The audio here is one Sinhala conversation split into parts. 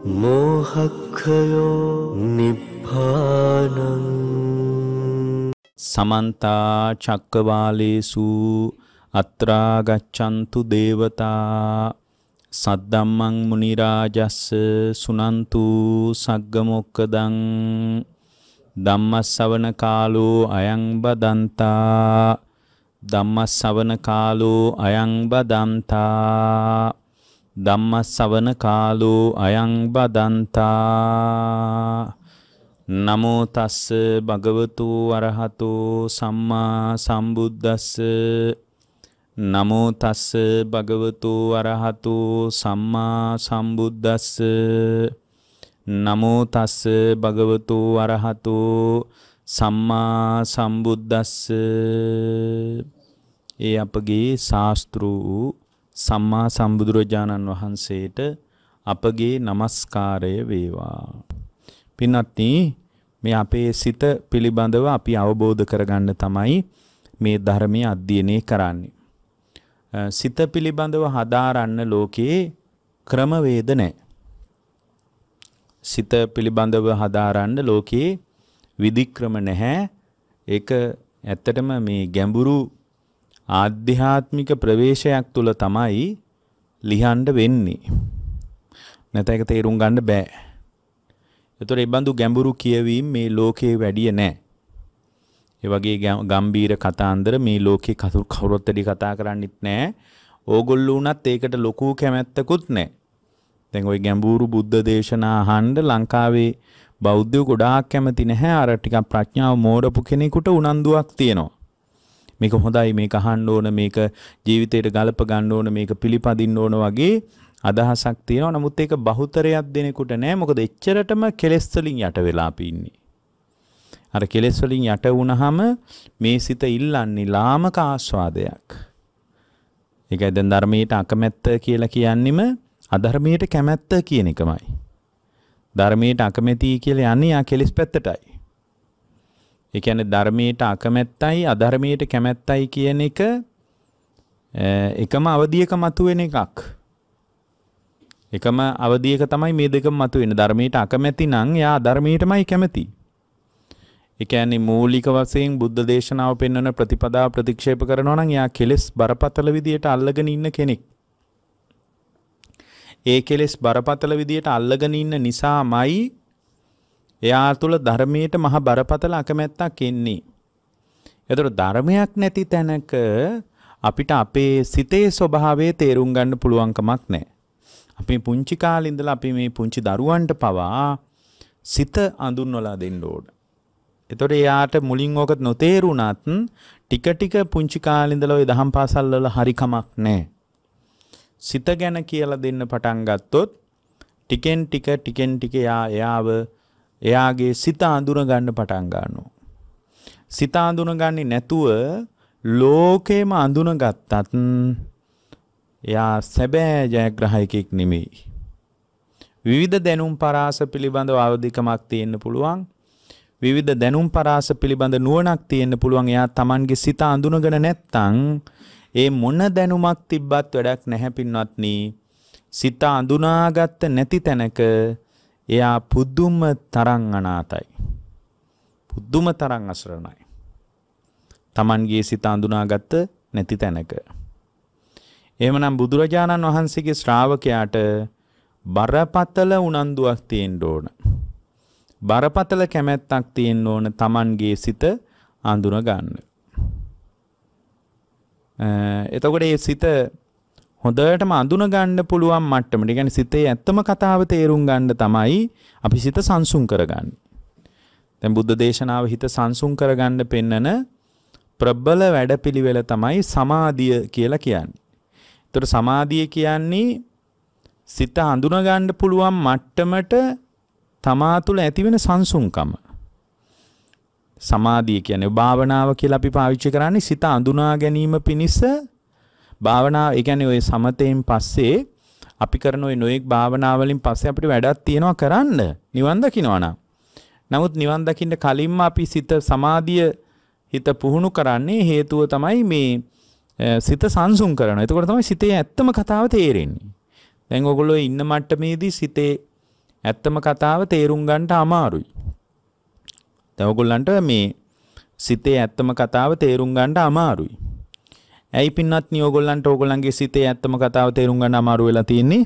මෝහක්ඛයෝ නිබ්බානං සමන්තා චක්කවාලේසු අත්‍රා ගච්ඡන්තු දේවතා සද්දම්මං මුනි රාජස්ස සුනන්තු සග්ග මොක්කදං ධම්මස්සවන කාලෝ අයං බදන්තා ධම්මස්සවන කාලෝ අයං බදන්තා ධම්මස්සවන කාලෝ අයං බදන්තා. නමෝ තස්ස භගවතු අරහතෝ සම්මා සම්බුද්දස්ස. නමෝ තස්ස භගවතු අරහතෝ සම්මා සම්බුද්දස්ස. නමෝ තස්ස භගවතු අරහතෝ සම්මා සම්බුද්දස්ස. ඒ අපගේ ශාස්ත්‍රු සම්මා සම්බුදුරජාණන් වහන්සේට අපගේ নমස්කාරය වේවා පින්වත්නි මේ අපේ සිත පිළිබඳව අපි අවබෝධ කරගන්න තමයි මේ ධර්මයේ අධ්‍යයනය කරන්නේ. සිත පිළිබඳව හදාරන්න ලෝකයේ ක්‍රමවේද නැහැ. සිත පිළිබඳව හදාරන්න ලෝකයේ විධික්‍රම නැහැ. ඒක ඇත්තටම මේ ගැඹුරු ආධ්‍යාත්මික ප්‍රවේශයක් තුල තමයි ලියන්න වෙන්නේ. නැත්නම් ඒක තේරුම් ගන්න බෑ. එතකොට ඒ බඳු ගැඹුරු කියවීම මේ ලෝකේ වැඩිය නැහැ. ඒ වගේ ගම්බීර කතාන්දර මේ ලෝකේ කවුරුත් වැඩි කතා කරන්නෙත් නැහැ. ඕගොල්ලෝ උනත් ඒකට ලොකු කැමැත්තකුත් නැහැ. දැන් ওই ගැඹුරු බුද්ධ දේශනා අහන්න ලංකාවේ බෞද්ධයෝ ගොඩාක් කැමති නැහැ. අර ටිකක් ප්‍රඥාව මෝරපු කෙනෙකුට උනන්දුවක් තියෙනවා. මේක හොඳයි මේක අහන්න ඕන මේක ජීවිතයට ගලප ගන්න ඕන මේක පිළිපදින්න ඕන වගේ අදහසක් තියෙනවා. නමුත් ඒක බහුතරයක් දෙනෙකුට නෑ. මොකද එච්චරටම කෙලෙස් වලින් යට වෙලා අපි ඉන්නේ. අර කෙලෙස් වලින් යට වුණාම මේ සිත ඉල්ලන්නේ ලාමක ආස්වාදයක්. ඒකයි දැන් ධර්මයට අකමැත්ත කියලා කියන්නෙම අධර්මයට කැමැත්ත කියන එකමයි. ධර්මයට අකමැති කියලා යන්නේ ආ කෙලෙස් පැත්තටයි. ඒ කියන්නේ ධර්මයට අකමැත්තයි අධර්මයට කැමැත්තයි කියන එක එකම අවධියක මතුවෙන එකක්. එකම අවධියක තමයි මේ දෙකම මතුවෙන්නේ. ධර්මයට අකමැති නම් එයා අධර්මයටමයි කැමති. ඒ කියන්නේ මූලික වශයෙන් බුද්ධ දේශනාව පෙන්වන ප්‍රතිපදාව ප්‍රතික්ෂේප කරනවා නම් එයා කෙලෙස් බරපතල විදියට අල්ලගෙන ඉන්න කෙනෙක්. ඒ කෙලෙස් බරපතල විදියට අල්ලගෙන ඉන්න නිසාමයි එයා තුළ ධර්මයට මහ බරපතල අකමැත්තක් එන්නේ. එතකොට ධර්මයක් නැති තැනක අපිට අපේ සිතේ ස්වභාවය තේරුම් ගන්න පුළුවන්කමක් නැහැ. අපි පුංචි කාලේ ඉඳලා අපි මේ පුංචි දරුවන්ට පවා සිත අඳුන්වලා දෙන්න ඕන. එතකොට එයාට මුලින් ඕක නොතේරුණත් ටික ටික පුංචි කාලේ ඉඳලා ওই දහම් පාසල් වල හරි කමක් නැහැ. සිත ගැන කියලා දෙන්න පටන් ගත්තොත් ටිකෙන් ටික ටිකෙන් ටික එයා එයාව එයාගේ සිත අඳුන ගන්න පටන් ගන්නවා. සිත අඳුනගන්නේ නැතුව ලෝකේම අඳුනගත්තත් එයා සැබෑ ජයග්‍රහයකෙක් නෙමෙයි. විවිධ දැනුම් පරාස පිළිබඳව අවධිකමක් තියෙන්න පුළුවන්. විවිධ දැනුම් පරාස පිළිබඳ නුවණක් තියෙන්න පුළුවන්. එයා Tamanගේ සිත අඳුනගෙන නැත්තම් ඒ මොන දැනුමක් තිබ්බත් වැඩක් නැහැ පින්වත්නි. සිත අඳුනාගත්ත නැති තැනක එයා පුදුම තරම් අනාතයි. පුදුම තරම් අසරණයි. Tamanගේ සිත අඳුනාගත්ත නැති තැනක. එහෙමනම් බුදුරජාණන් වහන්සේගේ ශ්‍රාවකයාට බරපතල උනන්දුවක් තියෙන්න ඕන. බරපතල කැමැත්තක් තියෙන්න ඕන Tamanගේ සිත අඳුන ගන්න. එතකොට ඒ සිත හොඳටම අඳුන ගන්න පුළුවන් මට්ටමට. ඒ කියන්නේ සිතේ ඇත්තම කතාව තේරුම් ගන්න තමයි අපි සිත සංසුන් කරගන්නේ. දැන් බුද්ධ දේශනාව හිත සංසුන් කරගන්න පෙන්නන ප්‍රබල වැඩපිළිවෙල තමයි සමාධිය කියලා කියන්නේ. ඒතර සමාධිය කියන්නේ සිත හඳුන ගන්න පුළුවන් මට්ටමට තමා තුළ ඇතිවෙන සංසුන්කම. සමාධිය කියන්නේ භාවනාව කියලා අපි පාවිච්චි කරන්නේ සිත අඳුනා ගැනීම පිණිස භාවනාව ඒ කියන්නේ ওই සමතෙන් පස්සේ අපි කරන ওই නොයෙක් භාවනාවලින් පස්සේ අපිට වැඩක් තියෙනවා කරන්න නිවන් දකින්නවා නම්. නමුත් නිවන් දකින්න කලින්ම අපි සිත සමාධිය හිත පුහුණු කරන්නේ හේතුව තමයි මේ සිත සංසුන් කරනවා. එතකොට තමයි සිතේ ඇත්තම කතාව තේරෙන්නේ. දැන් ඔයගොල්ලෝ ඉන්න මට්ටමේදී සිතේ ඇත්තම කතාව තේරුම් ගන්නට අමාරුයි. දැන් ඔයගොල්ලන්ට මේ සිතේ ඇත්තම කතාව තේරුම් ගන්නට අමාරුයි. ඇයි පින්වත්නි ඔයගොල්ලන්ට ඔයගොල්ලන්ගේ සිතේ ඇත්තම කතාව තේරුම් ගන්න අමාරු වෙලා තියෙන්නේ?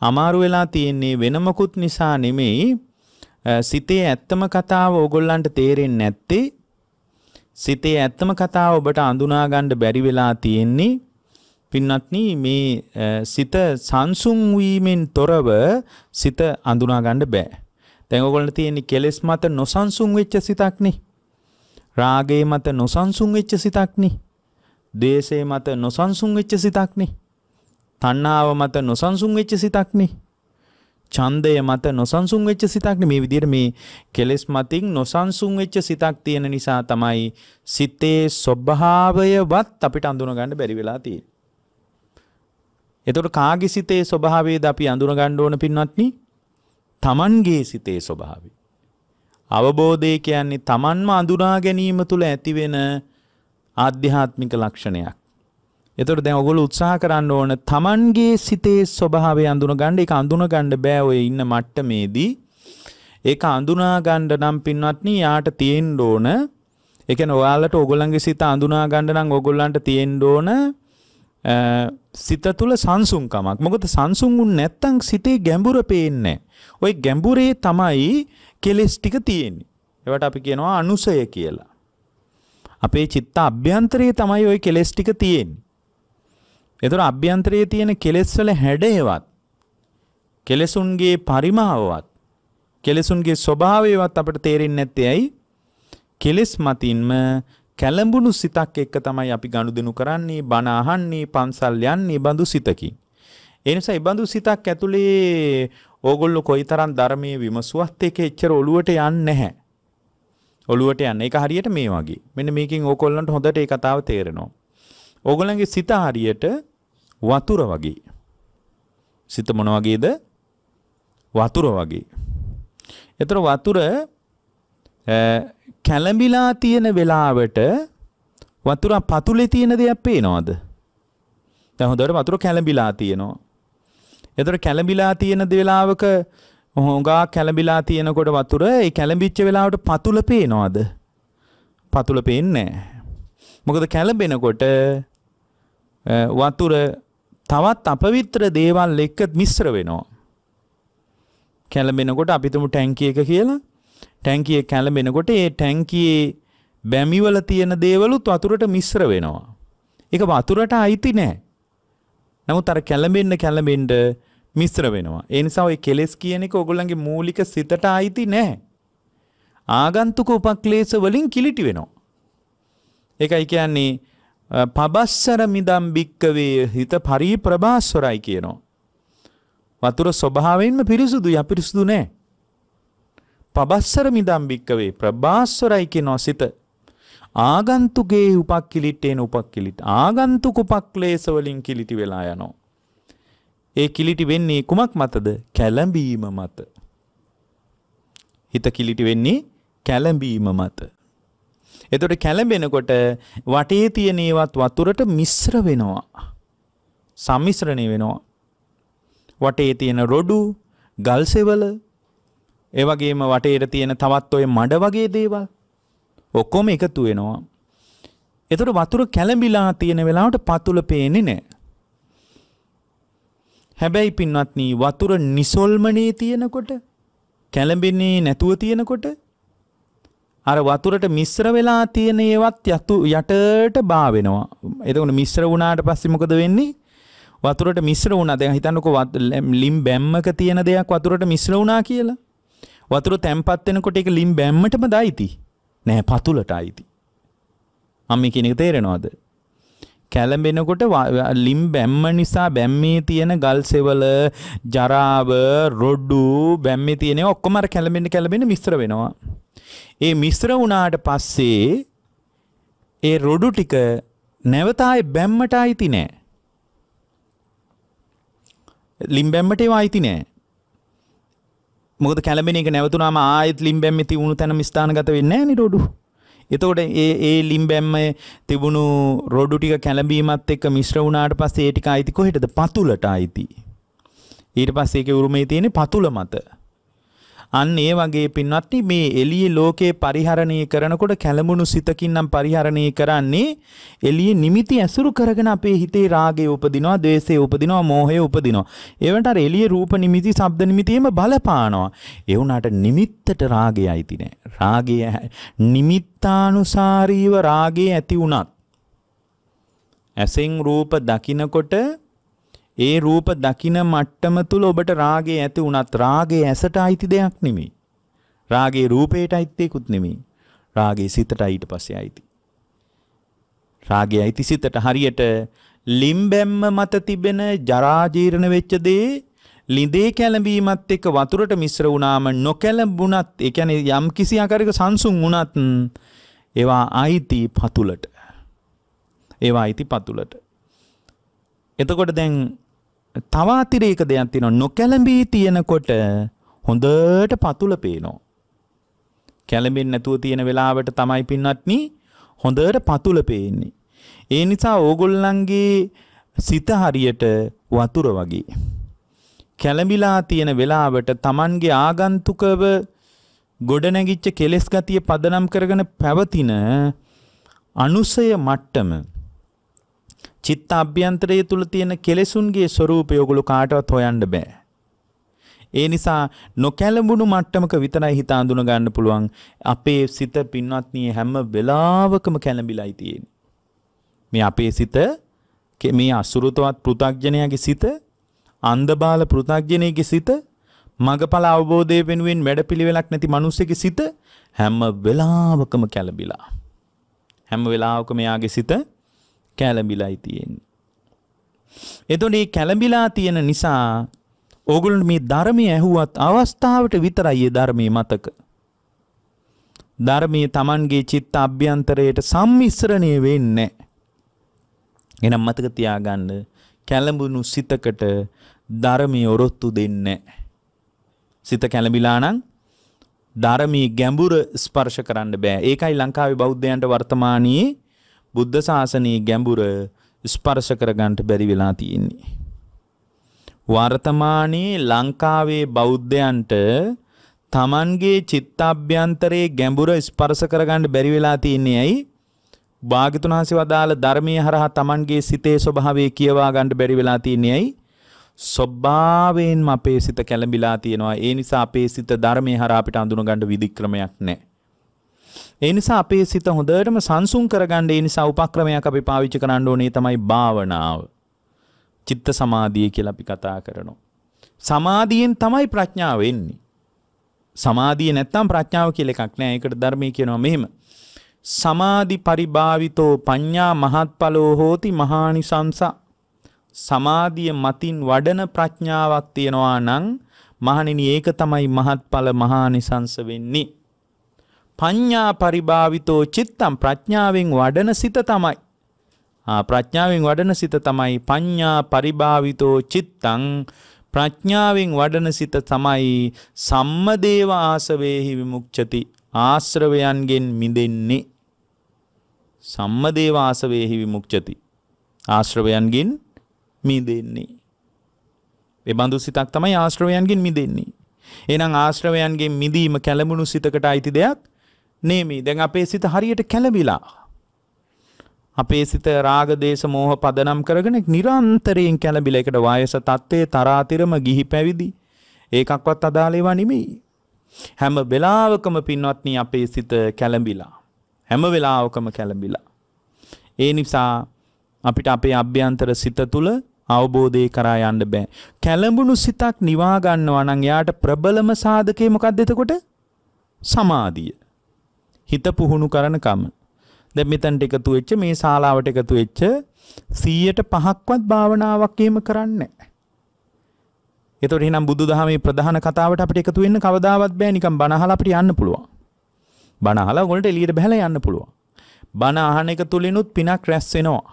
අමාරු වෙලා තියෙන්නේ වෙන මොකුත් නිසා නෙමෙයි. සිතේ ඇත්තම කතාව ඔයගොල්ලන්ට තේරෙන්නේ නැත්තේ සිතේ ඇත්තම කතාව ඔබට අඳුනා ගන්න බැරි වෙලා තියෙන්නේ පින්නත්නි මේ සිත සංසුන් වීමෙන් තොරව සිත අඳුනා ගන්න බෑ. දැන් ඔයගොල්ලන්ට තියෙන්නේ කෙලෙස් මත නොසන්සුන් වෙච්ච සිතක්නේ. රාගයේ මත නොසන්සුන් වෙච්ච සිතක්නේ. දේශේ මත නොසන්සුන් වෙච්ච සිතක්නේ. තණ්හාව මත නොසන්සුන් වෙච්ච සිතක්නේ. ඡන්දය මත නොසන්සුන් වෙච්ච සිතක්නේ මේ විදිහට මේ කෙලෙස් මතින් නොසන්සුන් වෙච්ච සිතක් තියෙන නිසා තමයි සිතේ ස්වභාවයවත් අපිට අඳුන ගන්න බැරි වෙලා තියෙන්නේ. එතකොට කාගේ සිතේ ස්වභාවයද අපි අඳුන ගන්න ඕන පින්වත්නි? Tamanගේ සිතේ ස්වභාවය. අවබෝධය කියන්නේ Tamanම අඳුනා ගැනීම තුළ ඇතිවෙන ආධ්‍යාත්මික ලක්ෂණයක්. එතකොට දැන් ඔයගොල්ලෝ උත්සාහ කරන්න ඕන Tamanගේ සිතේ ස්වභාවය අඳුන ගන්න. ඒක අඳුන ගන්න බෑ ඔය ඉන්න මට්ටමේදී. ඒක අඳුනා ගන්න නම් පින්වත්නි යාට තියෙන්න ඕන. ඒ කියන්නේ ඔයාලට ඔයගොල්ලන්ගේ සිත අඳුනා ගන්න නම් ඔයගොල්ලන්ට තියෙන්න ඕන සිත තුළ සංසුන්කමක්. මොකද සංසුන් වුන් නැත්තම් සිතේ ගැඹුර පේන්නේ ওই ගැඹුරේ තමයි කෙලෙස් ටික තියෙන්නේ. ඒවට අපි කියනවා අනුසය කියලා. අපේ චිත්ත අභ්‍යන්තරයේ තමයි ওই කෙලෙස් ටික තියෙන්නේ. එතකොට අභ්‍යන්තරයේ තියෙන කෙලෙස් වල හැඩයවත් කෙලෙසුන්ගේ පරිමාවවත් කෙලෙසුන්ගේ ස්වභාවයවත් අපිට තේරෙන්නේ නැත්තේ ඇයි? කෙලෙස් මතින්ම කැළඹුණු සිතක් එක්ක තමයි අපි ගනුදෙනු කරන්නේ, බණ අහන්නේ, පන්සල් යන්නේ බඳු සිතකින්. ඒ නිසා ඒ බඳු සිතක් ඇතුලේ ඕගොල්ලෝ කොයිතරම් ධර්මයේ විමසුවත් ඒක එච්චර ඔළුවට යන්නේ නැහැ. ඔළුවට යන්නේ. ඒක හරියට මේ වගේ. මෙන්න මේකෙන් ඕගොල්ලන්ට හොඳට ඒ කතාව තේරෙනවා. ඕගොල්ලන්ගේ සිත හරියට වතුර වගේ. සිත මොන වගේද? වතුර වගේ. එතන වතුර කැළඹිලා තියෙන වෙලාවට වතුර පතුලේ තියෙන දෙයක් පේනවද? දැන් හොඳට වතුර කැළඹිලා තියෙනවා. එතකොට කැළඹිලා තියෙන වෙලාවක හොඟා කැළඹිලා තියෙනකොට වතුර ඒ කැළඹිච්ච වෙලාවට පතුල පේනවද? පතුල පේන්නේ මොකද කැළඹෙනකොට වතුර තවත් අපවිත්‍ර දේවල් එක්ක මිශ්‍ර වෙනවා. කැළඹෙනකොට අපි තුමු ටැංකිය එක කියලා ටැංකිය කැළඹෙනකොට ඒ ටැංකියේ බැමිවල තියෙන දේවලුත් වතුරට මිශ්‍ර වෙනවා. ඒක වතුරට අයිති නෑ. නමුත් අර කැළඹෙන්න කැළඹෙන්න මිශ්‍ර වෙනවා. ඒ නිසා ওই කෙලෙස් කියන එක ඕගොල්ලන්ගේ මූලික සිතට අයිති නෑ. ආගන්තුක උපක්ලේශ වලින් කිලිටි වෙනවා. ඒකයි කියන්නේ පබස්සර මිදම් භික්කවේ හිත පරිප්‍රභාස්වරයි කියනවා. වතුර ස්වභාවයෙන්ම පිරිසුදුයි අපිරිසුදු නෑ. පබස්සර මිදම් භික්කවේ ප්‍රභාස්වරයි කියනවා සිත. ආගන්තුගේ උපක්කිලිට්ටේන උපක්කිලිට ආගන්තුක උපක්ලේශ වලින් කිලිටි වෙලා යනවා. ඒ කිලිටි වෙන්නේ කුමක් මතද? කැළඹීම මත. හිත කිලිටි වෙන්නේ කැළඹීම මත. එතකොට කැළඹෙනකොට වටේ තියෙන ඒවත් වතුරට මිශ්‍ර වෙනවා. සම්මිශ්‍රණය වෙනවා. වටේ තියෙන රොඩු, ගල්සෙවල, ඒ වගේම වටේට තියෙන තවත් ඔය මඩ වගේ දේවල් ඔක්කොම එකතු වෙනවා. එතකොට වතුර කැළඹිලා තියෙන වෙලාවට පතුල පේන්නේ නැහැ. හැබැයි පින්වත්නි වතුර නිසොල්මනේ තියෙනකොට කැළඹෙන්නේ නැතුව තියෙනකොට අර වතුරට මිශ්‍ර වෙලා තියෙන ඒවත් යතු යටට බා වෙනවා. එතකොට මිශ්‍ර වුණාට පස්සේ මොකද වෙන්නේ? වතුරට මිශ්‍ර වුණා. දැන් හිතන්නකෝ ලිම් බැම්මක තියෙන දෙයක් වතුරට මිශ්‍ර වුණා කියලා. වතුර තැම්පත් වෙනකොට ඒක ලිම් බැම්මටම දයිති. නෑ පතුලට අයිති. අම්මි කියන එක තේරෙනවද? කැළඹෙනකොට ලිම් බැම්ම නිසා බැම්මේ තියෙන ගල් සෙවල, ජරාව, රොඩු, බැම්මේ තියෙන ඔක්කොම අර කැළඹෙන්න කැළඹෙන්න මිශ්‍ර වෙනවා. ඒ මිශ්‍ර වුණාට පස්සේ ඒ රොඩු ටික නැවත ආයේ බැම්මට අයිති නෑ. ලිම් බැම්මට ඒවා අයිති නෑ. මොකද කැළඹෙන එක නැවතුනාම ආයෙත් ලිම් බැම්මේ තිබුණු තැනම ස්ථානගත වෙන්නේ නැහැ නේ රොඩු. එතකොට ඒ ඒ ලිම් බැම්ම තිබුණු රොඩු ටික කැළඹීමත් එක්ක මිශ්‍ර වුණාට පස්සේ ඒ ටික අයිති කොහෙටද? පතුලට අයිති. ඊට පස්සේ ඒකේ උරුමේ තියෙන්නේ පතුල මත. අන්න ඒ වගේ පින්වත්නි මේ එළියේ ලෝකේ පරිහරණය කරනකොට කැළඹුණු සිතකින් නම් පරිහරණය කරන්නේ එළියේ නිමිති ඇසුරු කරගෙන අපේ හිතේ රාගය උපදිනවා, ද්වේෂය උපදිනවා, මෝහය උපදිනවා. ඒවට අර එළියේ රූප නිමිති, ශබ්ද නිමිතියම බලපානවා. ඒ වුණාට නිමිත්තට රාගය ඇති නෑ. රාගය නිමිත්තානුසාරීව රාගය ඇති වුණත් ඇසෙන් රූප දකිනකොට ඒ රූප දකින මට්ටම තුල ඔබට රාගය ඇති වුණත් රාගය ඇසට අයිති දෙයක් නෙමෙයි. රාගේ රූපයට අයිතිකුත් නෙමෙයි. රාගේ සිතට ඊට පස්සේ අයිති. රාගේ අයිති සිතට හරියට ලිම්බැම්ම මත තිබෙන ජරා ජීර්ණ වෙච්ච දේ ලිඳේ කැළඹීමත් එක්ක වතුරට මිශ්‍ර වුණාම නොකැළඹුණත් ඒ කියන්නේ යම් කිසි ආකාරයක සංසුන් වුණත් ඒවා අයිති පතුලට. ඒවා අයිති පතුලට. එතකොට දැන් තව අතිරේක දෙයක් තියෙනවා නොකැළඹී තියෙනකොට හොඳට පතුල පේනවා. කැළඹෙන්නේ නැතුව තියෙන වෙලාවට තමයි පින්වත්නි හොඳට පතුල පේන්නේ. ඒ නිසා ඕගොල්ලන්ගේ සිත හරියට වතුර වගේ. කැළඹිලා තියෙන වෙලාවට Tamanගේ ආගන්තුකව ගොඩනැගිච්ච කෙලෙස් ගතිය පදනම් කරගෙන පැවතින අනුසය මට්ටම චිත්ත අභ්‍යන්තරය තුල තියෙන කෙලෙසුන්ගේ ස්වરૂපය ඔගොල්ලෝ කාටවත් හොයන්න බෑ. ඒ නිසා නොකැලඹුණු මට්ටමක විතරයි හිත අඳුන ගන්න පුළුවන්. අපේ සිත පින්වත්නි හැම වෙලාවකම කැළඹිලායි තියෙන්නේ. මේ අපේ සිත මේ අසුරුතවත් පෘථග්ජනයාගේ සිත අන්ධබාල පෘථග්ජනයාගේ සිත මගඵල අවබෝධය වෙනුවෙන් වැඩපිළිවෙලක් නැති මිනිස්සෙගේ සිත හැම වෙලාවකම කැළඹිලා. හැම වෙලාවකම එයාගේ සිත කැළඹිලායි තියෙන්නේ. එතකොට මේ කැළඹිලා තියෙන නිසා ඕගොල්ලෝ මේ ධර්මයේ ඇහුවත් අවස්ථාවට විතරයි මේ ධර්මයේ මතක. ධර්මයේ Tamanගේ චිත්ත අභ්‍යන්තරයට සම්මිශ්‍රණය වෙන්නේ එනම් මතක තියාගන්න කැළඹුණු සිතකට ධර්මයේ ඔරොත්තු දෙන්නේ සිත කැළඹිලා නම් ධර්මයේ ගැඹුර ස්පර්ශ කරන්න බෑ. ඒකයි ලංකාවේ බෞද්ධයන්ට වර්තමානයේ බුද්ධ ශාසනයේ ගැඹුර ස්පර්ශ කරගන්නට බැරි වෙලා තියෙන්නේ. වර්තමානයේ ලංකාවේ බෞද්ධයන්ට තමන්ගේ චිත්තාභ්‍යන්තරයේ ගැඹුර ස්පර්ශ කරගන්න බැරි වෙලා තියන්නේ ඇයි? භාග්‍යතුන් වහන්සේ වදාළ ධර්මයේ හරහා තමන්ගේ සිතේ ස්වභාවය කියවා ගන්න බැරි වෙලා තියන්නේ ඇයි? ස්වභාවයෙන්ම අපේ සිත කැළඹිලා තියෙනවා. ඒ නිසා අපේ සිත ධර්මයේ හරහා අපිට අඳුන ගන්න විදික්‍රමයක් නැහැ. ඒ නිසා අපේ සිත හොඳටම සංසුන් කරගන්න ඒ නිසා උපක්‍රමයක් අපි පාවිච්චි කරන්න ඕනේ තමයි භාවනාව. චිත්ත සමාධිය කියලා අපි කතා කරනවා. සමාධියෙන් තමයි ප්‍රඥාව එන්නේ. සමාධිය නැත්තම් ප්‍රඥාව කියලා එකක් නෑ. ඒකට ධර්මයේ කියනවා මෙහෙම. සමාධි පරිභාවිතෝ පඤ්ඤා මහත්ඵලෝ හෝති මහානිසංස සමාධිය මතින් වඩන ප්‍රඥාවක් තියනවා නම් මහණෙනි ඒක තමයි මහත්ඵල මහානිසංස වෙන්නේ පඤ්ඤා පරිභාවිතෝ චිත්තම් ප්‍රඥාවෙන් වඩන සිත තමයි. ප්‍රඥාවෙන් වඩන සිත තමයි පඤ්ඤා පරිභාවිතෝ චිත්තං ප්‍රඥාවෙන් වඩන සිත තමයි සම්මදේව ආසවේහි විමුක්චති ආශ්‍රවයන්ගෙන් මිදෙන්නේ. සම්මදේව ආසවේහි විමුක්චති ආශ්‍රවයන්ගෙන් මිදෙන්නේ. ඒ බඳු සිතක් තමයි ආශ්‍රවයන්ගෙන් මිදෙන්නේ. එහෙනම් ආශ්‍රවයන්ගෙන් මිදීම කැළඹුණු සිතකට අයිති දෙයක් නේමි දැන් අපේ සිත හරියට කැළඹිලා. අපේ සිත රාග දේශ මෝහ පදනම් කරගෙන නිරන්තරයෙන් කැළඹිලා එකට වයස තත්ත්වයේ තරාතිරම ගිහි පැවිදි ඒකක්වත් අදාළ ඒවා නෙමෙයි. හැම වෙලාවකම පින්වත්නි අපේ සිත කැළඹිලා. හැම වෙලාවකම කැළඹිලා. ඒ නිසා අපිට අපේ අභ්‍යන්තර සිත තුළ අවබෝධය කරා යන්න බෑ. කැළඹුණු සිතක් නිවා ගන්නවා නම් එයාට ප්‍රබලම සාධකේ මොකක්ද එතකොට? සමාධිය. හිත පුහුණු කරන කම. දැන් මෙතනට එකතු වෙච්ච මේ ශාලාවට එකතු වෙච්ච 100ට 5ක්වත් භාවනාවක් එහෙම කරන්නේ නැහැ. ඒතකොට එහෙනම් බුදුදහමේ ප්‍රධාන කතාවට අපිට එකතු වෙන්න කවදාවත් බෑ නිකන් බණ අහලා අපිට යන්න පුළුවන්. බණ අහලා ඔයගොල්ලන්ට එළියට බහලා යන්න පුළුවන්. බණ අහන එක තුලිනුත් පිනක් රැස් වෙනවා.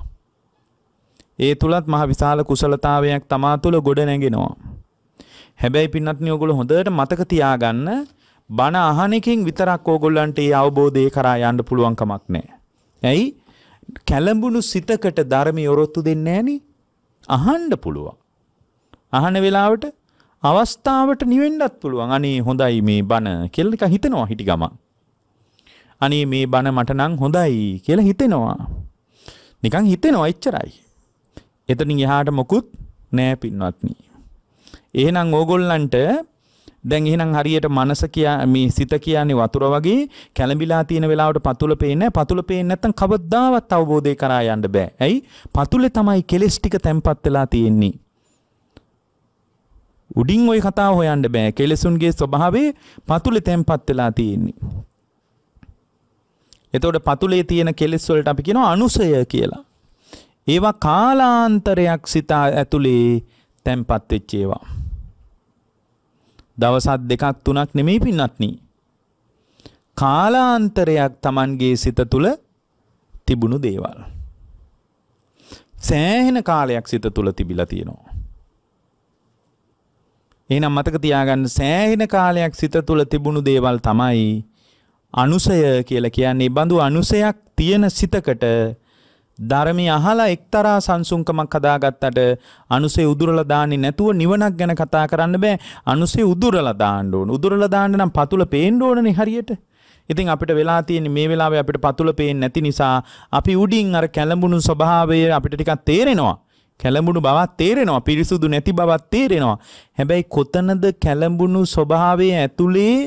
ඒ තුලත් මහ විශාල කුසලතාවයක් තමා තුළ ගොඩ නැගෙනවා. හැබැයි පින්නත්නි ඔයගොල්ලෝ හොඳට මතක තියාගන්න බණ අහන එකෙන් විතරක් ඕගොල්ලන්ට ඒ අවබෝධය කරා යන්න පුළුවන් කමක් නැහැ. ඇයි? කැළඹුණු සිතකට ධර්මය ඔරොත්තු දෙන්නේ නැහනේ. අහන්න පුළුවන්. අහන වෙලාවට අවස්ථාවට නිවෙන්නත් පුළුවන්. අනේ හොඳයි මේ බණ කියලා නිකන් හිතෙනවා හිටි ගම. අනේ මේ බණ මට නම් හොඳයි කියලා හිතෙනවා. නිකන් හිතෙනවා එච්චරයි. එතනින් එහාට මොකුත් නෑ පින්වත්නි. එහෙනම් ඕගොල්ලන්ට දැන් එහෙනම් හරියට මනස කියා මේ සිත කියන්නේ වතුර වගේ කැළඹිලා තියෙන වෙලාවට පතුල පේන්නේ පතුල පේන්නේ නැත්නම් කවදාවත් අවබෝධය කරා යන්න බෑ. ඇයි? පතුලේ තමයි කෙලස් ටික තැම්පත් වෙලා තියෙන්නේ. උඩින් ওই කතාව හොයන්න බෑ. කෙලසුන්ගේ ස්වභාවය පතුලේ තැම්පත් වෙලා තියෙන්නේ. එතකොට පතුලේ තියෙන කෙලෙස් වලට අපි කියනවා අනුසය කියලා. ඒවා කාලාන්තරයක් සිත ඇතුලේ තැම්පත් වෙච්ච ඒවා. දවසක් දෙකක් තුනක් නෙමෙයි පින්නත්නි. කාලාන්තරයක් Tamanගේ සිත තුල තිබුණු දේවල්. සෑහෙන කාලයක් සිත තුල තිබිලා තියෙනවා. එහෙනම් මතක තියාගන්න සෑහෙන කාලයක් සිත තුල තිබුණු දේවල් තමයි අනුසය කියලා කියන්නේ. බඳු අනුසයක් තියෙන සිතකට ධර්මය අහලා එක්තරා සංසුන්කමක් හදාගත්තට අනුසේ උදුරලා දාන්නේ නැතුව නිවනක් ගැන කතා කරන්න බෑ. අනුසේ උදුරලා දාන්න ඕන. උදුරලා දාන්න නම් පතුල පේන්න ඕනනේ හරියට. ඉතින් අපිට වෙලා තියෙන්නේ මේ වෙලාවේ අපිට පතුල පේන්නේ නැති නිසා අපි උඩින් අර කැළඹුණු ස්වභාවය අපිට ටිකක් තේරෙනවා. කැළඹුණු බවක් තේරෙනවා. පිරිසුදු නැති බවක් තේරෙනවා. හැබැයි කොතනද කැළඹුණු ස්වභාවය ඇතුලේ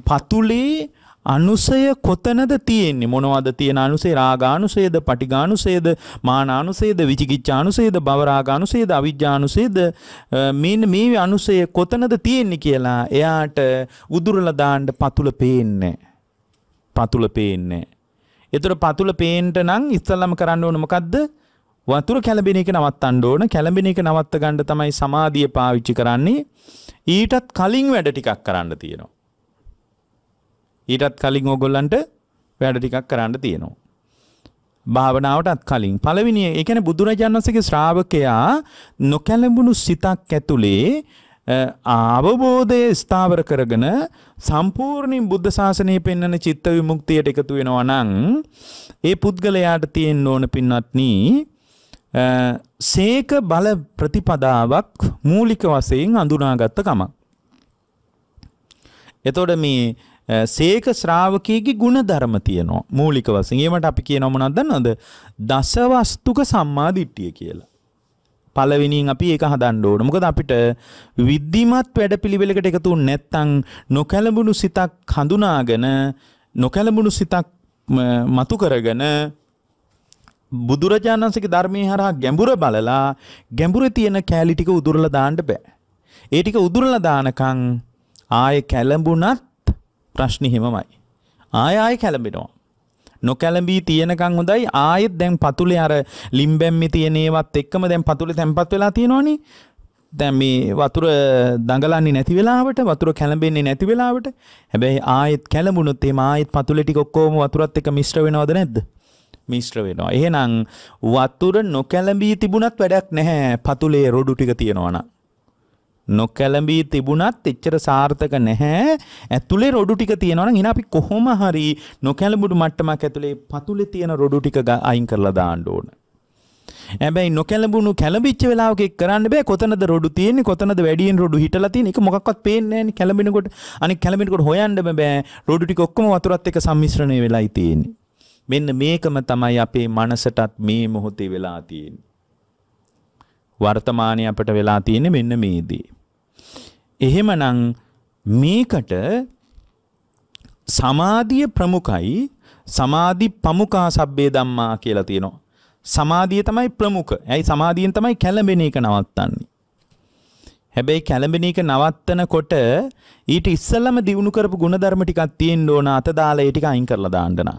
පතුලේ අනුසය කොතනද තියෙන්නේ? මොනවද තියෙන අනුසේ රාගානුසයද? පටිගානුසයද මානානුසයද? විචිකිච්ඡානුසයද? භවරාගානුසයද? අවිජ්ජානුසයද? මෙන්න මේ අනුසය කොතනද තියෙන්නේ කියලා එයාට උදුරලා දාන්න පතුල පේන්නේ පතුල පේන්නේ ඒතර පතුල පේන්න නම් ඉස්සල්ලාම කරන්න ඕන මොකද්ද? වතුර කැළඹෙන එක නවත්තන්න ඕන. කැළඹෙන එක නවත්ත ගන්න තමයි සමාධිය පාවිච්චි කරන්නේ. ඊටත් කලින් වැඩ ටිකක් කරන්න තියෙනවා. ඊටත් කලින් ඕගොල්ලන්ට වැඩ ටිකක් කරන්න තියෙනවා. භාවනාවටත් කලින් පළවෙනි ඒ කියන්නේ බුදුරජාණන් වහන්සේගේ ශ්‍රාවකයා නොකැළඹුණු සිතක් ඇතුලේ අවබෝධය ස්ථාවර කරගෙන සම්පූර්ණයෙන් බුද්ධ ශාසනය පෙන්වන චිත්ත විමුක්තියට එකතු වෙනවා නම් ඒ පුද්ගලයාට තියෙන්න ඕන පින්වත්නි සේක බල ප්‍රතිපදාවක් මූලික වශයෙන් අඳුනාගත්ත කමක්. එතකොට මේ සේක ශ්‍රාවකයේගේ ගුණ ධර්ම තියෙනවා මූලික වශයෙන්. ඒවට අපි කියනවා මොනවද දන්නවද? දසවස්තුක සම්මාදිට්ඨිය කියලා. පළවෙනියෙන් අපි ඒක හදන්න ඕන. මොකද අපිට විද්ධිමත් වැඩපිළිවෙලකට එකතු වුනේ නැත්නම් නොකැලඹුණු සිතක් හඳුනාගෙන නොකැලඹුණු සිතක් මතු කරගෙන බුදුරජාණන් වහන්සේගේ ධර්මයේ හරහා ගැඹුර බලලා ගැඹුරේ තියෙන කෑලි ටික උදුරලා දාන්න බෑ. ඒ ටික උදුරලා දානකම් ආයේ කැළඹුණත් ප්‍රශ්න හිමමයි. ආය ආය කැළඹෙනවා. නොකැළඹී තියෙනකං හොඳයි ආයෙත් දැන් පතුලේ අර ලිම්බැම්මි තියෙන ඒවත් එක්කම දැන් පතුලේ තැම්පත් වෙලා තියෙනවනේ. දැන් මේ වතුර දඟලන්නේ නැති වෙලාවට වතුර කැළඹෙන්නේ නැති වෙලාවට හැබැයි ආයෙත් කැළඹුණොත් එහෙම ආයෙත් පතුලේ ටික ඔක්කොම වතුරත් එක්ක මිශ්‍ර වෙනවද නැද්ද? මිශ්‍ර වෙනවා. එහෙනම් වතුර නොකැළඹී තිබුණත් වැඩක් නැහැ පතුලේ රොඩු ටික තියෙනවා නම්. නොකැලඹී තිබුණත් එච්චර සාර්ථක නැහැ. ඇතුලේ රොඩු ටික තියෙනවා නම් අපි කොහොම හරි නොකැලඹුණු මට්ටමක් ඇතුලේ පතුලේ තියෙන රොඩු ටික අයින් කරලා දාන්න ඕන. හැබැයි නොකැලඹුණු කැළඹිච්ච වෙලාවක ඒක කරන්න බෑ. කොතනද රොඩු තියෙන්නේ? කොතනද වැඩියෙන් රොඩු හිටලා තියෙන්නේ? ඒක මොකක්වත් පේන්නේ නැහැනේ කැළඹෙනකොට. අනික කැළඹෙනකොට හොයන්න බෑ. රොඩු ටික ඔක්කොම වතුරත් එක්ක සම්මිශ්‍රණය වෙලායි තියෙන්නේ. මෙන්න මේකම තමයි අපේ මනසටත් මේ මොහොතේ වෙලා තියෙන්නේ. වර්තමානය අපට වෙලා තියෙන්නේ මෙන්න මේදී. එහෙමනම් මේකට සමාධිය ප්‍රමුඛයි සමාධි පමුඛා සබ්බේ ධම්මා කියලා තියෙනවා. සමාධිය තමයි ප්‍රමුඛ. ඇයි සමාධියෙන් තමයි කැළඹෙන එක නවත්තන්නේ. හැබැයි කැළඹෙන එක නවත්තනකොට ඊට ඉස්සෙල්ලම දිනු කරපු ಗುಣධර්ම ටිකක් තියෙන්න ඕන අත දාලා ඒ ටික අයින් කරලා දාන්න නා.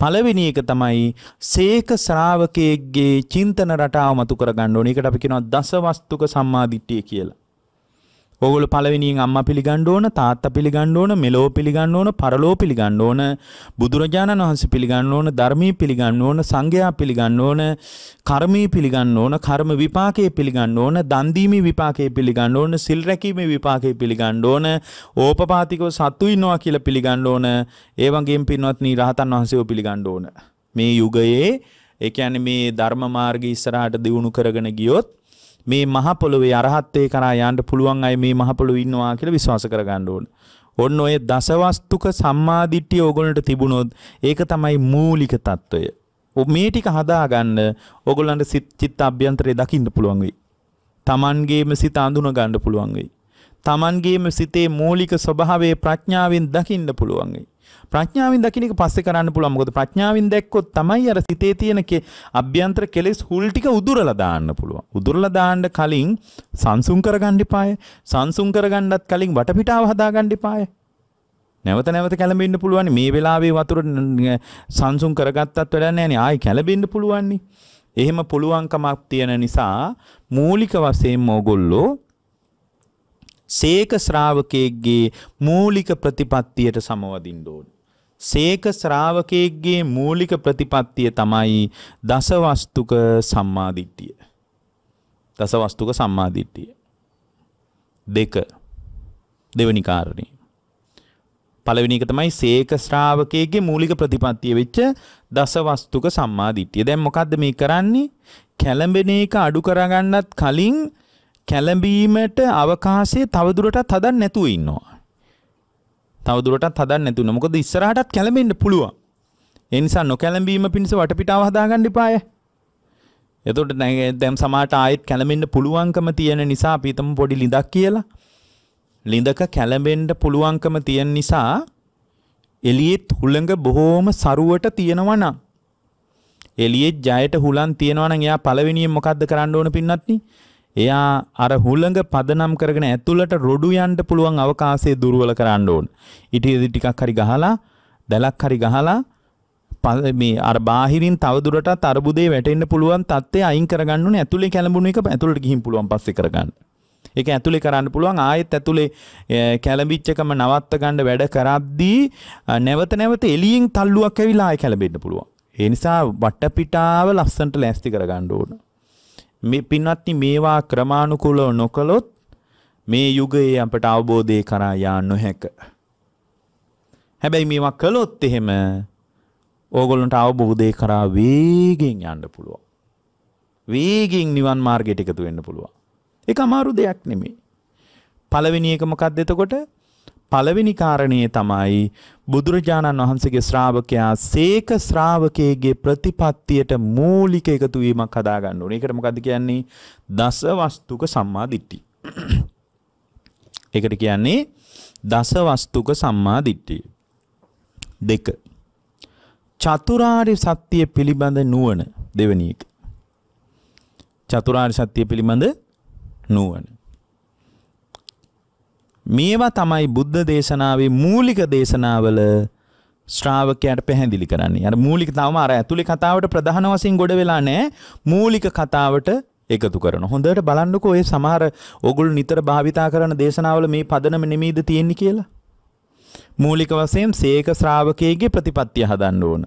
පළවෙනි එක තමයි සේක ශ්‍රාවකයෙක්ගේ චින්තන රටාව මතු කරගන්න ඕනේ. ඒකට අපි කියනවා දසවස්තුක සම්මාදිට්ඨිය කියලා. ඕගොල්ලෝ පළවෙනියෙන් අම්මා පිළිගන්න ඕන, තාත්තා පිළිගන්න ඕන, මෙලෝ පිළිගන්න ඕන, පරලෝ පිළිගන්න ඕන, බුදුරජාණන් වහන්සේ පිළිගන්න ඕන, ධර්මී පිළිගන්න ඕන, සංඝයා පිළිගන්න ඕන, කර්මී පිළිගන්න ඕන, කර්ම විපාකයේ පිළිගන්න ඕන, දන් දීමේ විපාකයේ පිළිගන්න ඕන, සිල් රැකීමේ විපාකයේ පිළිගන්න ඕන, ඕපපාතිකව සතු ඉන්නවා කියලා පිළිගන්න ඕන, ඒ වගේම පින්වත්නි රහතන් වහන්සේව පිළිගන්න ඕන. මේ යුගයේ ඒ කියන්නේ මේ ධර්ම මාර්ගය ඉස්සරහට දියුණු කරගෙන ගියොත් මේ මහ පොළොවේ අරහත්ත්වේ කරා යන්න පුළුවන් අය මේ මහ පොළොවේ ඉන්නවා කියලා විශ්වාස කරගන්න ඕන. ඔන්න ඔය දසවස්තුක සම්මාදිට්ඨිය ඕගොල්ලන්ට තිබුණොත් ඒක තමයි මූලික తত্ত্বය. මේ ටික හදාගන්න ඕගොල්ලන්ට චිත්ත අභ්‍යන්තරේ දකින්න පුළුවන් වෙයි. Tamangeema සිත අඳුන ගන්න පුළුවන් වෙයි. Tamangeema සිතේ මූලික ස්වභාවයේ ප්‍රඥාවෙන් දකින්න පුළුවන් වෙයි. ප්‍රඥාවෙන් දකින්න එක පස්සේ කරන්න පුළුවන්. මොකද ප්‍රඥාවෙන් දැක්කොත් තමයි අර සිතේ තියෙන අභ්‍යන්තර කෙලෙස් හුල් ටික උදුරලා දාන්න පුළුවන්. උදුරලා දාන්න කලින් සංසුන් කරගන්න එපාය. සංසුන් කරගන්නත් කලින් වටපිටාව හදාගන්න එපාය. නැවත නැවත කැළඹෙන්න පුළුවන් මේ වෙලාවේ වතුර සංසුන් කරගත්තත් වැඩක් නැහැ නේ ආයි කැළඹෙන්න පුළුවන් එහෙම පුළුවන්කමක් තියෙන නිසා මූලික වශයෙන් ඕගොල්ලෝ සේක ශ්‍රාවකයෙක්ගේ මූලික ප්‍රතිපත්තියට සමවදින්න ඕනේ. සේක ශ්‍රාවකයෙක්ගේ මූලික ප්‍රතිපත්තිය තමයි දසවස්තුක සම්මාදිට්ඨිය. දසවස්තුක සම්මාදිට්ඨිය. දෙක දෙවනි කාරණේ. පළවෙනි එක තමයි සේක ශ්‍රාවකයෙක්ගේ මූලික ප්‍රතිපත්තිය වෙච්ච දසවස්තුක සම්මාදිට්ඨිය. දැන් මොකද්ද මේ කරන්නේ? කැළඹෙන එක අඩු කරගන්නත් කලින් කැළඹීමට අවකාශය තවදුරටත් හදන්න නැතුව ඉන්නවා. තවදුරටත් හදන්න නැතුව. මොකද ඉස්සරහටත් කැළඹෙන්න පුළුවන්. ඒ නිසා නොකැළඹීම පිණිස වටපිටාව හදාගන්න එපාය. එතකොට දැන් සමාට ආයෙත් කැළඹෙන්න පුළුවන්කම තියෙන නිසා අපි හිතමු පොඩි ලිඳක් කියලා. ලිඳක කැළඹෙන්න පුළුවන්කම තියෙන නිසා එළියෙත් හුළඟ බොහෝම සරුවට තියෙනවා නම් එළියෙත් ජයට හුලන් තියෙනවා නම් එයා පළවෙනියෙන් මොකද්ද කරන්න ඕන පින්නත්නි? එයා අර හුළඟ පදනම් කරගෙන ඇතුළට රොඩු යන්න පුළුවන් අවකාශය දුර්වල කරන්න ඕන. ඉටියදි ටිකක් හරි ගහලා දැලක් හරි ගහලා මේ අර බාහිරින් තවදුරටත් අරබුදේ වැටෙන්න පුළුවන් තත්ත්වය අයින් කරගන්න ඕනේ. ඇතුලේ කැළඹුණු එක ඇතුළට ගිහින් පුළුවන් පස්සේ කරගන්න. ඒක ඇතුලේ කරන්න පුළුවන් ආයෙත් ඇතුලේ කැළඹිච්චකම නවත්ත ගන්න වැඩ කරද්දී නැවත නැවත එළියෙන් තල්ලුවක් ඇවිලා ආයෙ කැළඹෙන්න පුළුවන්. ඒ නිසා වටපිටාව ලස්සනට ලෑස්ති කරගන්න ඕන. මේ පින්වත්නි මේවා ක්‍රමානුකූලව නොකළොත් මේ යුගයේ අපට අවබෝධය කරා යා නොහැක. හැබැයි මේවා කළොත් එහෙම ඕගොල්ලන්ට අවබෝධය කරා වේගෙන් යන්න පුළුවන්. වේගෙන් නිවන් මාර්ගයට එකතු වෙන්න පුළුවන්. ඒක අමාරු දෙයක් නෙමෙයි. පළවෙනි එක මොකක්ද එතකොට? පළවෙනි කාරණේ තමයි බුදුරජාණන් වහන්සේගේ ශ්‍රාවකයා සේක ශ්‍රාවකයේගේ ප්‍රතිපත්තියට මූලික එකතු වීමක් හදාගන්න ඕනේ. ඒකට මොකද්ද කියන්නේ? දස වස්තුක සම්මා දිට්ඨි. ඒකට කියන්නේ දස වස්තුක සම්මා දිට්ඨිය. දෙක. චතුරාර්ය සත්‍ය පිළිබඳ නුවණ දෙවෙනි එක. චතුරාර්ය සත්‍ය පිළිබඳ නුවණ. මේවා තමයි බුද්ධ දේශනාවේ මූලික දේශනාවල ශ්‍රාවකයාට පැහැදිලි කරන්නේ. අර මූලික තවම අර ඇතුලේ කතාවට ප්‍රධාන වශයෙන් ගොඩ වෙලා නැහැ. මූලික කතාවට එකතු කරන. හොඳට බලන්නකෝ ඔය සමහර ඕගොල්ලෝ නිතර භාවිතා කරන දේශනාවල මේ පදනම නෙමෙයිද තියෙන්නේ කියලා. මූලික වශයෙන් සීක ශ්‍රාවකයේගේ ප්‍රතිපත්තිය හදන්න ඕන.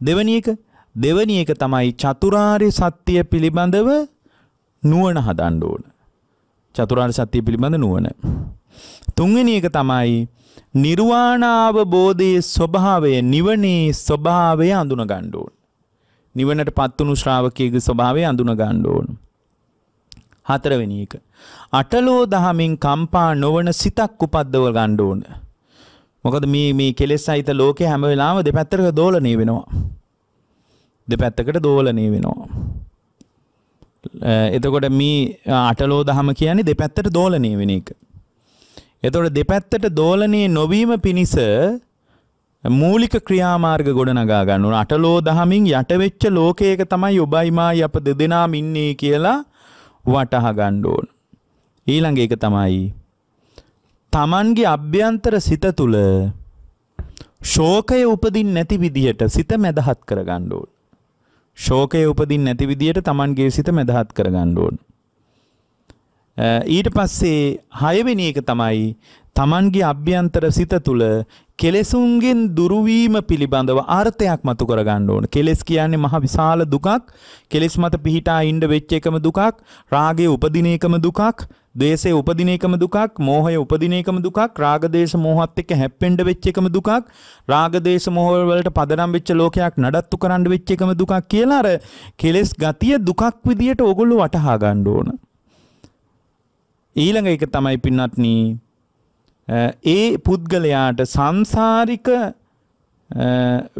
දෙවැනි එක දෙවැනි එක තමයි චතුරාර්ය සත්‍ය පිළිබඳව නුවණ හදන්න ඕන. චතුරාර්ය සත්‍ය පිළිබඳ නුවණ. තුන්වෙනි එක තමයි නිර්වාණාවබෝධයේ ස්වභාවය නිවනේ ස්වභාවය අඳුන ගන්න ඕන. නිවනට පත්වුණු ශ්‍රාවකයෙකුගේ ස්වභාවය අඳුන ගන්න ඕන. හතරවෙනි එක. අටලෝ දහමින් කම්පා නොවන සිතක් උපද්දව ගන්න ඕන. මොකද මේ මේ කෙලෙස් සහිත ලෝකේ හැම වෙලාවෙම දෙපැත්තකට දෝලණය වෙනවා. දෙපැත්තකට දෝලණය වෙනවා. එතකොට මේ අටලෝ දහම කියන්නේ දෙපැත්තට දෝලනය වෙන එක. එතකොට දෙපැත්තට දෝලනය නොවීම පිණිස මූලික ක්‍රියාමාර්ග ගොඩනගා ගන්න ඕන. අටලෝ දහමින් යටවෙච්ච ලෝකයක තමයි ඔබයිමායි අප දෙදෙනාම ඉන්නේ කියලා වටහා ගන්න ඕන. ඊළඟ එක තමයි තමන්ගේ අභ්‍යන්තර සිත තුළ ශෝකය උපදින් නැති විදිහට සිත මැදහත් කරගන්න ඕන. ශෝකය උපදින් නැති විදියට Tamanගේ සිත මැදහත් කරගන්න ඕන. ඊට පස්සේ හයවෙනි එක තමයි Tamanගේ අභ්‍යන්තර සිත තුළ කෙලෙසුන්ගෙන් දුරුවීම පිළිබඳව අර්ථයක් මතු කරගන්න ඕන. කෙලෙස් කියන්නේ මහ විශාල දුකක්. කෙලෙස් මත පිහිටා ඉන්න වෙච්ච එකම දුකක්. රාගයේ උපදින එකම දුකක්. ද්වේෂය උපදින එකම දුකක්, මෝහය උපදින එකම දුකක්, රාග දේශ මොහොත් එක්ක හැප්පෙන්න වෙච්ච එකම දුකක්, රාග දේශ මොහ වලට පදනම් වෙච්ච ලෝකයක් නඩත්තු කරන්න වෙච්ච එකම දුකක් කියලා අර කෙලෙස් ගතිය දුකක් විදියට ඕගොල්ලෝ වටහා ගන්න ඕන. ඊළඟ එක තමයි පින්වත්නි ඒ පුද්ගලයාට සංසාරික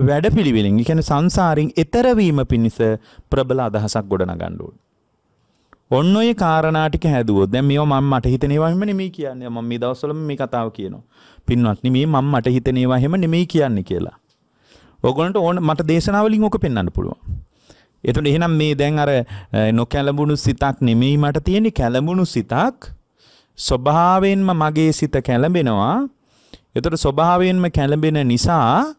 වැඩපිළිවෙලින්, ඒ කියන්නේ සංසාරින් එතරවීම පිණිස ප්‍රබල අදහසක් ගොඩනගන්න ඕනේ. ඔන්න ඔය කාරණා ටික හැදුවොත් දැන් මේවා මම මට හිතන ඒවා එහෙම නෙමෙයි කියන්නේ. මම මේ දවස්වල මේ කතාව කියනවා. පින්වත්නි මේ මම මට හිතන ඒවා එහෙම නෙමෙයි කියන්නේ කියලා. ඕගොල්ලන්ට ඕන මට දේශනාවලින් ඕක පෙන්වන්න පුළුවන්. එතකොට එහෙනම් මේ දැන් අර නොකැලඹුණු සිතක් නෙමෙයි මට තියෙන්නේ. කැලඹුණු සිතක් ස්වභාවයෙන්ම මගේ සිත කැළඹෙනවා. එතකොට ස්වභාවයෙන්ම කැළඹෙන නිසා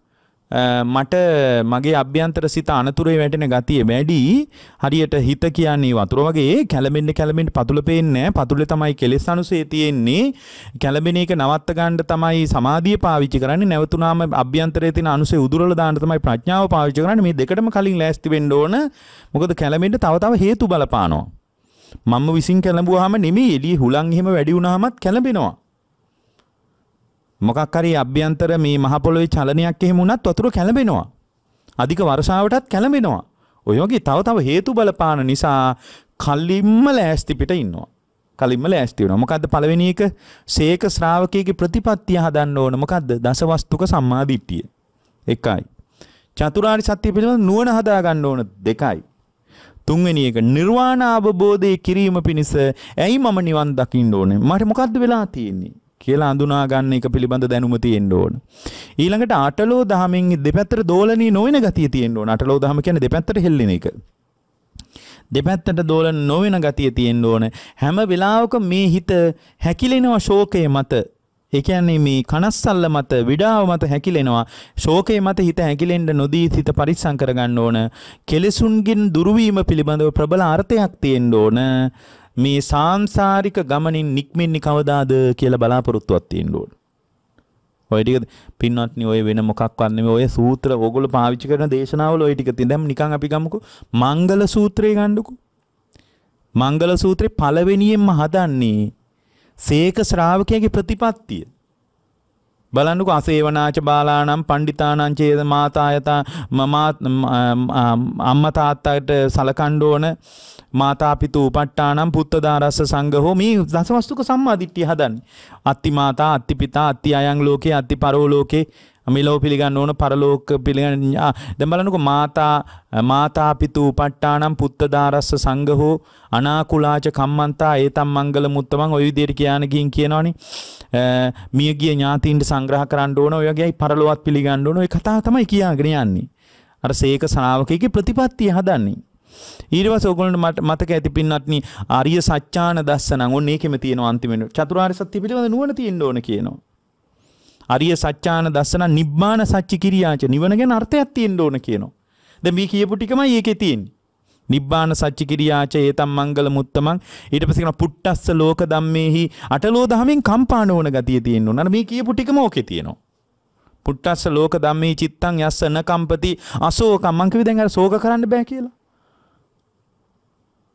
මට මගේ අභ්‍යන්තර සිත අනතුරේ වැටෙන ගතිය වැඩි. හරියට හිත කියන්නේ වතුර වගේ කැළඹෙන්න කැළඹෙන්න පතුල පේන්නේ පතුලේ තමයි කෙලෙස් අනුසේ තියෙන්නේ. කැළඹෙන එක නවත්ත ගන්න තමයි සමාධිය පාවිච්චි කරන්නේ. නැවතුනාම අභ්‍යන්තරයේ තියෙන අනුසේ උදුරලා දාන්න තමයි ප්‍රඥාව පාවිච්චි කරන්නේ. මේ දෙකටම කලින් ලෑස්ති වෙන්න ඕන. මොකද කැළඹෙන්න තව තව හේතු බලපානවා. මම විසින් කැළඹුවාම නෙමෙයි. එළියේ හුලං එහෙම වැඩි වුණාමත් කැළඹෙනවා. මොකක් හරි අභ්‍යන්තර මේ මහ පොළොවේ චලනයක් එහෙම වුණත් වතුර කැළඹෙනවා. අධික වර්ෂාවටත් කැළඹෙනවා. ඔය වගේ තව තව හේතු බලපාන නිසා කලින්ම ලෑස්ති පිට ඉන්නවා. කලින්ම ලෑස්ති වෙනවා. මොකද්ද පළවෙනි එක? සීක ශ්‍රාවකයේ ප්‍රතිපත්තිය හදන්න ඕන. මොකද්ද? දසවස්තුක සම්මාදිට්ඨිය. එකයි. චතුරාර්ය සත්‍ය පිළිබඳ නුවණ හදා ගන්න ඕන. දෙකයි. තුන්වෙනි එක නිර්වාණ අවබෝධය කිරීම පිණිස ඇයි මම නිවන් දකින්න ඕනේ? මට මොකද්ද වෙලා තියෙන්නේ? කියලා අඳුනා ගන්න එක පිළිබඳ දැනුම තියෙන්න ඕන. ඊළඟට අටලෝ දහමෙන් දෙපැත්තට දෝලනී නොවන ගතිය තියෙන්න ඕන. අටලෝ දහම කියන්නේ දෙපැත්තට හෙල්ලෙන එක. දෙපැත්තට දෝලන නොවන ගතිය තියෙන්න ඕන. හැම වෙලාවක මේ හිත හැකිලෙනවා ශෝකය මත. ඒ කියන්නේ මේ කනස්සල්ල මත විඩාව මත හැකිලෙනවා. ශෝකයේ මත හිත හැකිලෙන්න නොදී හිත පරිස්සම් කරගන්න ඕන. කෙලෙසුන්ගෙන් දුරවීම පිළිබඳව ප්‍රබල අර්ථයක් තියෙන්න ඕන. මේ සාංසාරික ගමනින් නික්මෙන්නේ කවදාද කියලා බලාපොරොත්තුවක් තියෙන්න ඕන. ඔය ටික පින්වත්නි ඔය වෙන මොකක්වත් නෙමෙයි ඔය සූත්‍ර ඕගොල්ලෝ පාවිච්චි කරන දේශනාවල ඔය ටික තියෙන. දැන් නිකන් අපි ගමුකෝ මංගල සූත්‍රය ගන්නකො. මංගල සූත්‍රේ පළවෙනියෙන්ම හදන්නේ සේක ශ්‍රාවකයාගේ ප්‍රතිපත්තිය. බලන්නකෝ අසේවනාච බාලානම් පණ්ඩිතානං චේද මාතායතා මමා අම්මා තාත්තට සලකන්න ඕන. මාතාපිතු උපට්ඨානම් පුත්තදාරස්ස සංඝහෝ. මේ දසවස්තුක සම්මාදිට්ඨිය හදන්නේ. අත්ති මාතා, අත්ති පිතා, අත්ති අයං ලෝකේ, අත්ති පරෝ ලෝකේ. මෙලෝ පිළිගන්න ඕන පරලෝක පිළිගන්න දැන් බලන්නකො මාතා මාතා පිතු උපට්ඨානම් පුත්තදාරස්ස සංඝහෝ අනාකුලාච කම්මන්තා ඒතම් මංගල මුත්තමන් ඔය විදිහට කියන ගින් කියනවනේ. මියගිය ඥාතීන්ට සංග්‍රහ කරන්න ඕන ඔය වගේයි පරලොවත් පිළිගන්න ඕන. ඔය කතාව තමයි කියාගෙන යන්නේ. අර සේක ශ්‍රාවකයේ ප්‍රතිපත්තිය හදන්නේ. ඊට පස්සේ ඕගොල්ලන්ට මතක ඇති පින්නත්නි ආර්ය සත්‍යාන දස්සනං. ඔන්න ඒකෙම තියෙනවා අන්තිමට චතුරාර්ය සත්‍ය පිළිබඳ නුවණ තියෙන්න ඕන කියනවා. ආර්ය සත්‍යාන දස්සන නිබ්බාන සච්චි කිරියාච නිවන ගැන අර්ථයක් තියෙන්න ඕන කියනවා. දැන් මේ කියපු ටිකමයි ඒකේ තියෙන්නේ. නිබ්බාන සච්චි කිරියාච ඒතම් මංගල මුත්තමන් ඊට පස්සේ කියන පුට්ටස්ස ලෝක ධම්මේහි අටලෝ දහමින් කම්පා නොවන ගතිය තියෙන්න ඕන. අර මේ කියපු ටිකම ඕකේ තියෙනවා. පුට්ටස්ස ලෝක ධම්මේ චිත්තං යස්ස න කම්පති අශෝක මං කිව්වේ දැන් අර ශෝක කරන්න බෑ කියලා.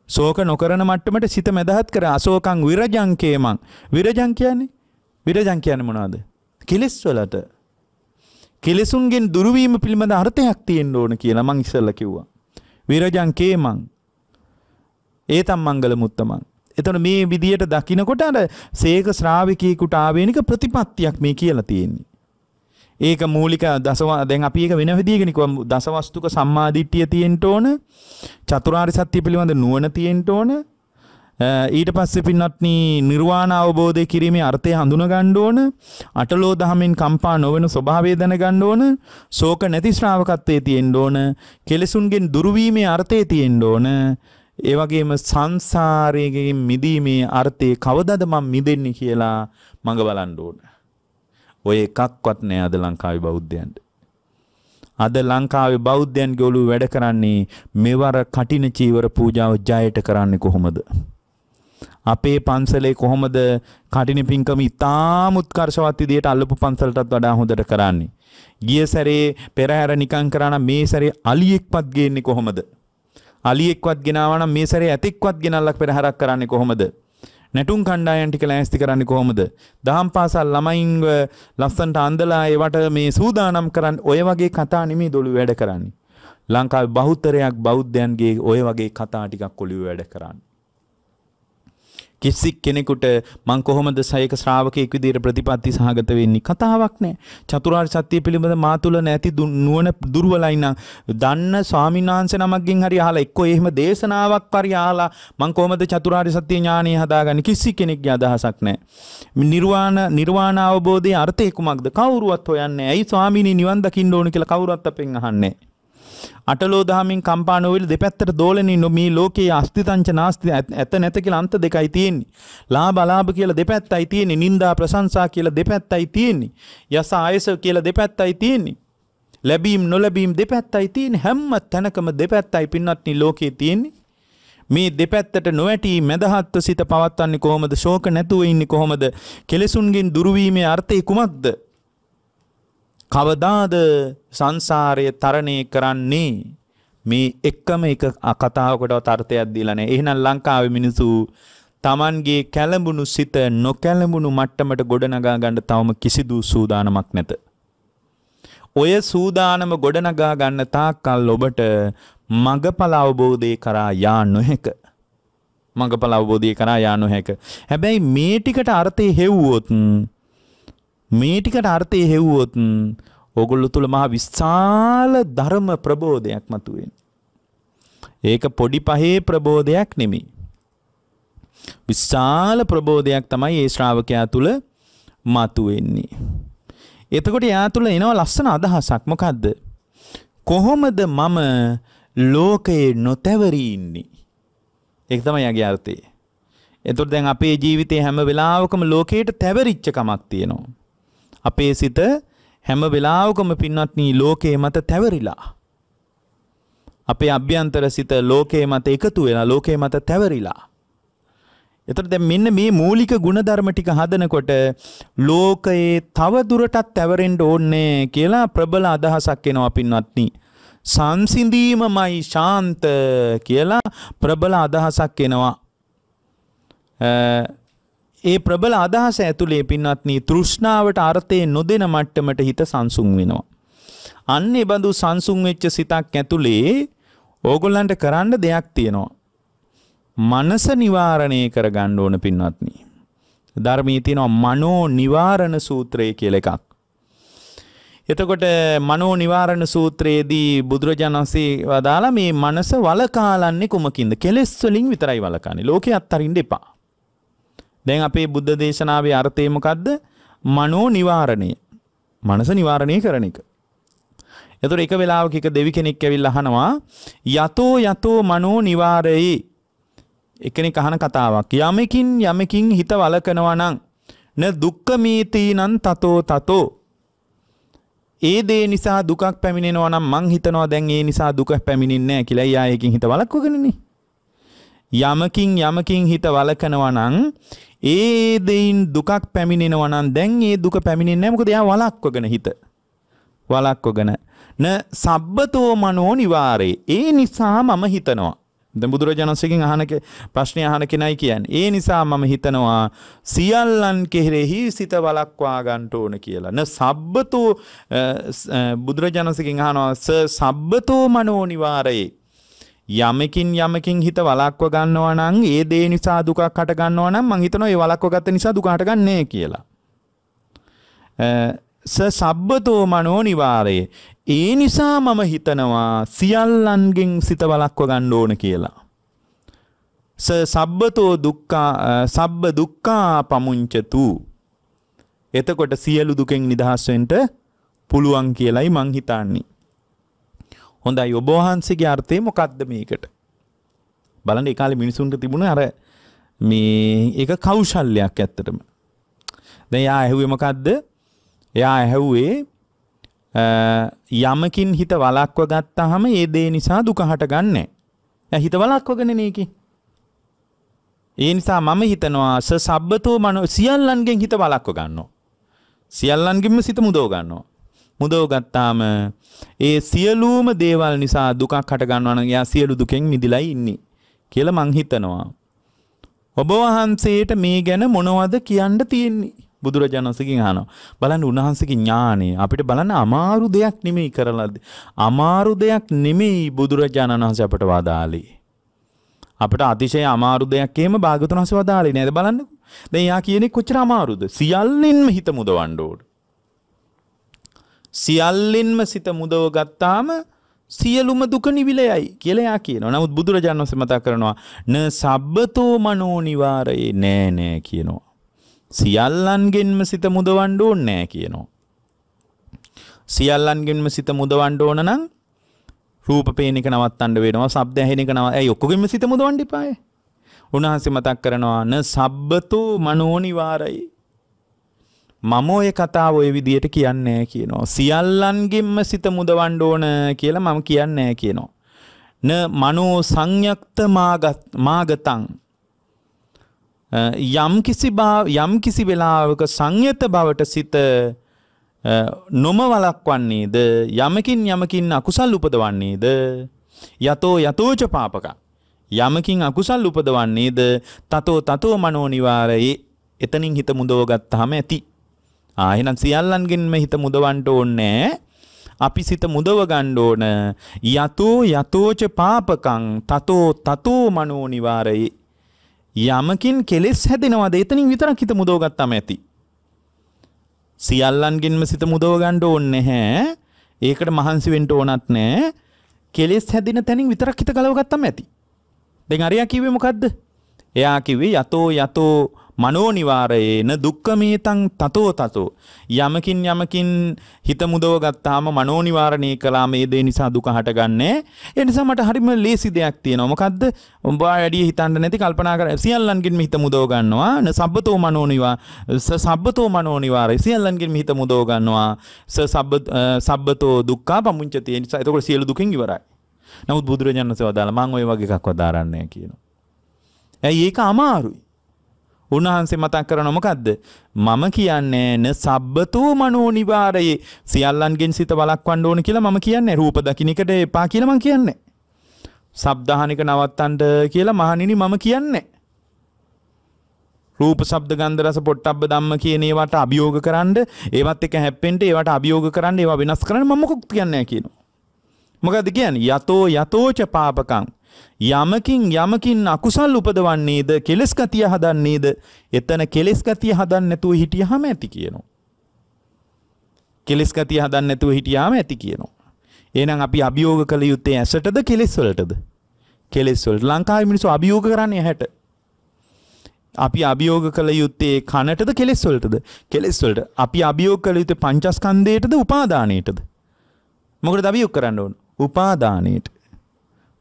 ශෝක නොකරන මට්ටමට සිත මැදහත් කර අශෝකං විරජංකේමං විරජං කියන්නේ විරජං කියන්නේ මොනවද? කෙලෙස් වලට කෙලෙසුන්ගෙන් දුරවීම පිළිබඳ අර්ථයක් තියෙන්න ඕන කියලා මං ඉස්සෙල්ලා කිව්වා. විරජංකේමං ඒතම් මංගල මුත්තමං. එතකොට මේ විදියට දකිනකොට අර සේක ශ්‍රාවිකයෙකුට ආවේනික ප්‍රතිපත්තියක් මේ කියලා තියෙන්නේ. ඒක මූලික දසව දැන් අපි ඒක වෙන විදිහකින් කිව්වා දසවස්තුක සම්මාදිට්ඨිය තියෙන්න ඕන චතුරාර්ය සත්‍ය පිළිබඳ නුවණ තියෙන්න ඕන ඊට පස්සේ පින්වත්නි නිර්වාණ අවබෝධය කිරීමේ අර්ථය හඳුනා ගන්න ඕන අටලෝ දහමින් කම්පා නොවන ස්වභාවය දැන ගන්න ඕන ශෝක නැති ශ්‍රාවකත්වයේ තියෙන්න ඕන කෙලෙසුන්ගෙන් දුරු වීමේ අර්ථය තියෙන්න ඕන ඒ වගේම සංසාරයෙන් මිදීමේ අර්ථය කවදද මම මිදෙන්නේ කියලා මඟ බලන්න ඕන ඔය එකක්වත් නෑ අද ලංකාවේ බෞද්ධයන්ට. අද ලංකාවේ බෞද්ධයන්ගේ ඔළුව වැඩ කරන්නේ මෙවර කටින චීවර පූජාව ජයට කරන්නේ කොහොමද? අපේ පන්සලේ කොහොමද කටින පින්කම ඉතාම උත්කර්ෂවත් විදියට අල්ලපු පන්සලටත් වඩා හොඳට කරන්නේ? ගිය සැරේ පෙරහැර නිකන් කරා නම් මේ සැරේ අලියෙක්වත් ගේන්නේ කොහොමද? අලියෙක්වත් ගෙනාවා නම් මේ සැරේ ඇතෙක්වත් ගෙනල්ලා පෙරහැරක් කරන්නේ කොහොමද? නැටුම් කණ්ඩායම් ටික ලෑස්ති කරන්නේ කොහොමද? දහම් පාසල් ළමයින්ව ලස්සන්ට අඳලා ඒවට මේ සූදානම් කරන්න ඔය වගේ කතා නෙමෙයි දොළු වැඩ කරන්නේ. ලංකාවේ බහුතරයක් බෞද්ධයන්ගේ ඔය වගේ කතා ටිකක් ඔළුවේ වැඩ කරන්නේ. කිසි කෙනෙකුට මං කොහොමද සයක ශ්‍රාවකයෙක් විදිහට ප්‍රතිපත්ති සහගත වෙන්නේ? කතාවක් නෑ. චතුරාර්ය සත්‍ය පිළිබඳ මා තුල නැති නුවණ දුර්වලයි නම් දන්න ස්වාමීන් වහන්සේ නමක්ගෙන් හරි අහලා එක්කෝ එහෙම දේශනාවක් හරි අහලා මං කොහොමද චතුරාර්ය සත්‍ය ඥානය හදාගන්නේ? කිසි කෙනෙක්ගේ අදහසක් නෑ. නිර්වාණ නිර්වාණ අවබෝධයේ අර්ථය කුමක්ද? කවුරුවත් හොයන්නේ ඇයි ස්වාමීනි නිවන් දකින්න ඕන කියලා කවුරුත් අපෙන් අහන්නේ? අටලෝ දහමින් කම්පා නොවිල දෙපැත්තට දෝලනින් මේ ලෝකයේ අස්තිතංච නාස්ති ඇත නැත කියලා අන්ත දෙකයි තියෙන්නේ. ලාභ අලාභ කියලා දෙපැත්තයි තියෙන්නේ. නිന്ദා ප්‍රශංසා කියලා දෙපැත්තයි තියෙන්නේ. යස ආයස කියලා දෙපැත්තයි තියෙන්නේ. ලැබීම් නොලැබීම් දෙපැත්තයි තියෙන්නේ. හැම තැනකම දෙපැත්තයි පින්වත්නි ලෝකයේ තියෙන්නේ. මේ දෙපැත්තට නොවැටී මැදහත්ව සිත පවත්වන්නේ කොහොමද? ශෝක නැතුව ඉන්නේ කොහොමද? කෙලෙසුන්ගෙන් දුරුවීමේ අර්ථය කුමක්ද? කවදාද සංසාරය තරණය කරන්නේ මේ එක්කම එක කතාවකටවත් අර්ථයක් දීලා නැහැ. එහෙනම් ලංකාවේ මිනිස්සු Tamanගේ කැළඹුණු සිත නොකැළඹුණු මට්ටමට ගොඩනගා ගන්න තවම කිසිදු සූදානමක් නැත. ඔය සූදානම ගොඩනගා ගන්න තාක්කල් ඔබට මගඵල අවබෝධය කරා යා නොහැක. මගඵල අවබෝධය කරා යා නොහැක. හැබැයි මේ ටිකට අර්ථය හෙව්වොත් මේ ටිකට අර්ථය හෙව්වොත් ඕගොල්ලෝ තුල මහා විශාල ධර්ම ප්‍රබෝධයක් මතුවෙන. ඒක පොඩි පහේ ප්‍රබෝධයක් නෙමෙයි. විශාල ප්‍රබෝධයක් තමයි ඒ ශ්‍රාවකයා තුල මතුවෙන්නේ. එතකොට එයා තුල එනවා ලස්සන අදහසක් මොකද්ද? කොහොමද මම ලෝකයේ නොතැවරී ඉන්නේ? ඒක තමයි යාගේ අර්ථය. එතකොට දැන් අපේ ජීවිතේ හැම වෙලාවකම ලෝකයට තැවරිච්ච කමක් තියෙනවා. අපේ සිත හැම වෙලාවකම පින්වත්නි ලෝකයේ මත තැවරිලා. අපේ අභ්‍යන්තර සිත ලෝකයේ මත එකතු වෙලා ලෝකයේ මත තැවරිලා. එතකොට දැන් මෙන්න මේ මූලික ಗುಣධර්ම ටික හදනකොට ලෝකයේ තව දුරටත් තැවරෙන්න ඕනේ කියලා ප්‍රබල අදහසක් එනවා පින්වත්නි. සංසිඳීමමයි ශාන්ත කියලා ප්‍රබල අදහසක් එනවා. ඒ ප්‍රබල අදහස ඇතුලේ පින්වත්නි තෘෂ්ණාවට අර්ථය නොදෙන මට්ටමට හිත සංසුන් වෙනවා. අන්න ඒ බඳු සංසුන් වෙච්ච සිතක් ඇතුලේ ඕගොල්ලන්ට කරන්න දෙයක් තියෙනවා. මනස නිවාරණය කරගන්න ඕන පින්වත්නි. ධර්මයේ තියෙනවා මනෝ නිවාරණ සූත්‍රය කියලා එකක්. එතකොට මනෝ නිවාරණ සූත්‍රයේදී බුදුරජාණන් වහන්සේ වදාලා මේ මනස වලකාලන්නේ කුමකින්ද? කෙලෙස් වලින් විතරයි වලකන්නේ. ලෝකේ අත්තරින්න එපා. දැන් අපේ බුද්ධ දේශනාවේ අර්ථය මොකද්ද? මනෝ නිවාරණය. මනස නිවාරණය කරන එක. එතකොට එක වෙලාවක එක දෙවි කෙනෙක් ඇවිල්ලා අහනවා යතෝ යතෝ මනෝ නිවාරේ එකෙනෙක් අහන කතාවක් යමකින් යමකින් හිත වලකනවා නම් න දුක්ඛමීතිනං තතෝ තතෝ ඒ දේ නිසා දුකක් පැමිණෙනවා නම් මං හිතනවා දැන් ඒ නිසා දුක පැමිණෙන්නේ නැහැ කියලා. එයා ඒකින් හිත වලක්වගෙනනේ. යමකින් යමකින් හිත වලකනවා නම් ඒ දෙයින් දුකක් පැමිණෙනවා නම් දැන් ඒ දුක පැමිණෙන්නේ නැහැ මොකද එයා වළක්වගෙන හිත. වළක්වගෙන න සබ්බතෝ මනෝ නිවාරේ. ඒ නිසා මම හිතනවා. දැන් බුදුරජාණන්සේගෙන් අහන ප්‍රශ්නේ අහන කෙනයි කියන්නේ. ඒ නිසා මම හිතනවා සියල්ලන් කෙරෙහි සිත වළක්වා ගන්න ඕන කියලා. න සබ්බතෝ බුදුරජාණන්සේගෙන් අහනවා ස සබ්බතෝ මනෝ නිවාරේ. යමකින් යමකින් හිත වලක්ව ගන්නවා නම් ඒ දේ නිසා දුකක් හට ගන්නවා නම් මං හිතනවා ඒ වලක්ව ගත්ත නිසා දුක හටගන්නේ කියලා. ස සබ්බතෝ මනෝ නිවාරේ. ඒ නිසා මම හිතනවා සියල්ලන්ගෙන් සිත වලක්ව ගන්න ඕන කියලා. ස සබ්බතෝ දුක්ඛා සබ්බ දුක්ඛා පමුංචතු. එතකොට සියලු දුකෙන් නිදහස් වෙන්න පුළුවන් කියලයි මං හිතන්නේ. හොඳයි ඔබ වහන්සේගේ අර්ථය මොකක්ද මේකට? බලන්න ඒ කාලේ මිනිසුන්ට තිබුණ අර මේ ඒක කෞශල්‍යයක් ඇත්තටම. දැන් යා ඇහුවේ මොකද්ද? එයා ඇහුවේ යමකින් හිත වලක්ව ගත්තාම ඒ දේ නිසා දුක හටගන්නේ. එයා හිත වලක්වගෙන නේකි. ඒ නිසා මම හිතනවා ස සබ්බතෝ මනෝ සියල්ලන්ගෙන් හිත වලක්ව ගන්නවා. සියල්ලන්ගෙන්ම සිත මුදව ගන්නවා. මුදව ගත්තාම ඒ සියලුම දේවල් නිසා දුකක් හට ගන්නවා නම් එයා සියලු දුකෙන් මිදිලා ඉන්නේ කියලා මං හිතනවා. ඔබ වහන්සේට මේ ගැන මොනවද කියන්න තියෙන්නේ? බුදුරජාණන් වහන්සේගෙන් අහනවා. බලන්න උන්වහන්සේගේ ඥානෙ අපිට බලන්න අමාරු දෙයක් නෙමෙයි කරලාද. අමාරු දෙයක් නෙමෙයි බුදුරජාණන් වහන්සේ අපට වදාළේ. අපට අතිශය අමාරු දෙයක් එහෙම භාගතුන් වහන්සේ වදාළේ නේද බලන්නකෝ. දැන් යා කියන්නේ කොච්චර අමාරුද? සියල්ලින්ම හිත මුදවන්න ඕන. සියල්ලින්ම සිත මුදව ගත්තාම සියලුම දුක නිවිලයයි කියලා යා කියනවා. නමුත් බුදුරජාණන් වහන්සේ මතක් කරනවා න සබ්බතෝ මනෝ නිවාරේ නෑ නෑ කියනවා. සියල්ලන්ගෙන්ම සිත මුදවන්න ඕනේ නෑ කියනවා. සියල්ලන්ගෙන්ම සිත මුදවන්න ඕන නම් රූප පේන එක නවත්තන්න වෙනවා. ශබ්ද ඇහෙන එක නව ඇයි ඔක්කොගෙම සිත මුදවන්න එපායි. උන්වහන්සේ මතක් කරනවා න සබ්බතෝ මනෝ නිවාරේ මම ඔය කතාව ඔය විදියට කියන්නේ කියනවා. සියල්ලන්ගෙන්ම සිත මුදවන්න ඕන කියලා මම කියන්නේ කියනවා. න මනෝ සංයක්ත මාගතං යම් කිසි යම් කිසි වෙලාවක සංයත බවට සිත නොම වලක්වන්නේද යමකින් යමකින් අකුසල් උපදවන්නේද? යතෝ යතෝච පාපක. යමකින් අකුසල් උපදවන්නේද? තතෝ තතෝ මනෝ නිවාරයේ එතනින් හිත මුදව ගත්තාම ඇති. ආ එහෙනම් සියල්ලන්ගෙන්ම හිත මුදවන්න ඕනේ. අපි සිත මුදව ගන්න ඕන. යතෝ යතෝච පාපකං තතෝ තතෝ මනෝ නිවාරේ. යමකින් කෙලෙස් හැදෙනවද? එතනින් විතරක් හිත මුදව ගත්තාම ඇති. සියල්ලන්ගෙන්ම සිත මුදව ගන්න ඕනේ. නැහැ ඒකට මහන්සි වෙන්න ඕනත් නැහැ කෙලෙස් හැදෙන තැනින් විතරක් හිත ගලව ගත්තාම ඇති. දැන් අරයා කිව්වේ මොකද්ද? එයා කිව්වේ යතෝ යතෝ මනෝනිවාරයේන දුක්කමේතං තතෝ තතෝ. යමකින් යමකින් හිත මුදව ගත්තාම මනෝනිවාරණය කළා මේ දේ නිසා දුක හටගන්නේ. ඒ නිසා මට හරිම ලේසි දෙයක් තියෙනවා. මොකද්ද? උඹ වැඩි හිතන්න නැති කල්පනා කර සියල්ලන්ගෙන් හිත මුදව ගන්නවා. න සබ්බතෝ මනෝනිවා ස සබ්බතෝ මනෝනිවාරය සියල්ලන්ගෙන් හිත මුදව ගන්නවා. ස සබ්බ සබ්බතෝ දුක්ඛා පමුංචති ඒ නිසා එතකොට සියලු දුකින් ඉවරයි. නමුත් බුදුරජාණන් වහන්සේ වදාලා මම ওই වගේ එකක් වදාරන්නේ කියනවා. ඇයි? ඒක අමාරුයි. උන්වහන්සේ මතක් කරන මොකක්ද මම කියන්නේ න සබ්බතෝ මනෝ නිවාරයේ සියල්ලන්ගෙන් සිත වළක්වන්න ඕන කියලා මම කියන්නේ. රූප දකින්න එකට එපා කියලා මම කියන්නේ. සබ්දහනික නවත්තන්න කියලා මහණෙනි මම කියන්නේ. රූප ශබ්ද ගන්ධ රස පොට්ටබ්බ ධම්ම කියන ඒවට අභියෝග කරන්න ඒවත් එක හැප්පෙන්න ඒවට අභියෝග කරන්න ඒවා වෙනස් කරන්න මම මොකක්ද කියන්නේ කියනවා. මොකද්ද කියන්නේ? යතෝ යතෝච පාපකං. යමකින් යමකින් අකුසල් උපදවන්නේද කෙලස් ගතිය හදන්නේද එතන කෙලස් ගතිය හදන්න නැතුව හිටියාම ඇති කියනවා. කෙලස් ගතිය හදන්න නැතුව හිටියාම ඇති කියනවා. එහෙනම් අපි අභියෝග කළ යුත්තේ ඇසටද කෙලස් වලටද? කෙලස් වලට. ලංකාවේ මිනිස්සු අභියෝග කරන්නේ ඇහැට. අපි අභියෝග කළ යුත්තේ කනටද කෙලස් වලටද? කෙලස් වලට. අපි අභියෝග කළ යුත්තේ පංචස්කන්ධයටද උපාදානයටද? මොකටද අභියෝග කරන්න ඕන? උපාදානයට.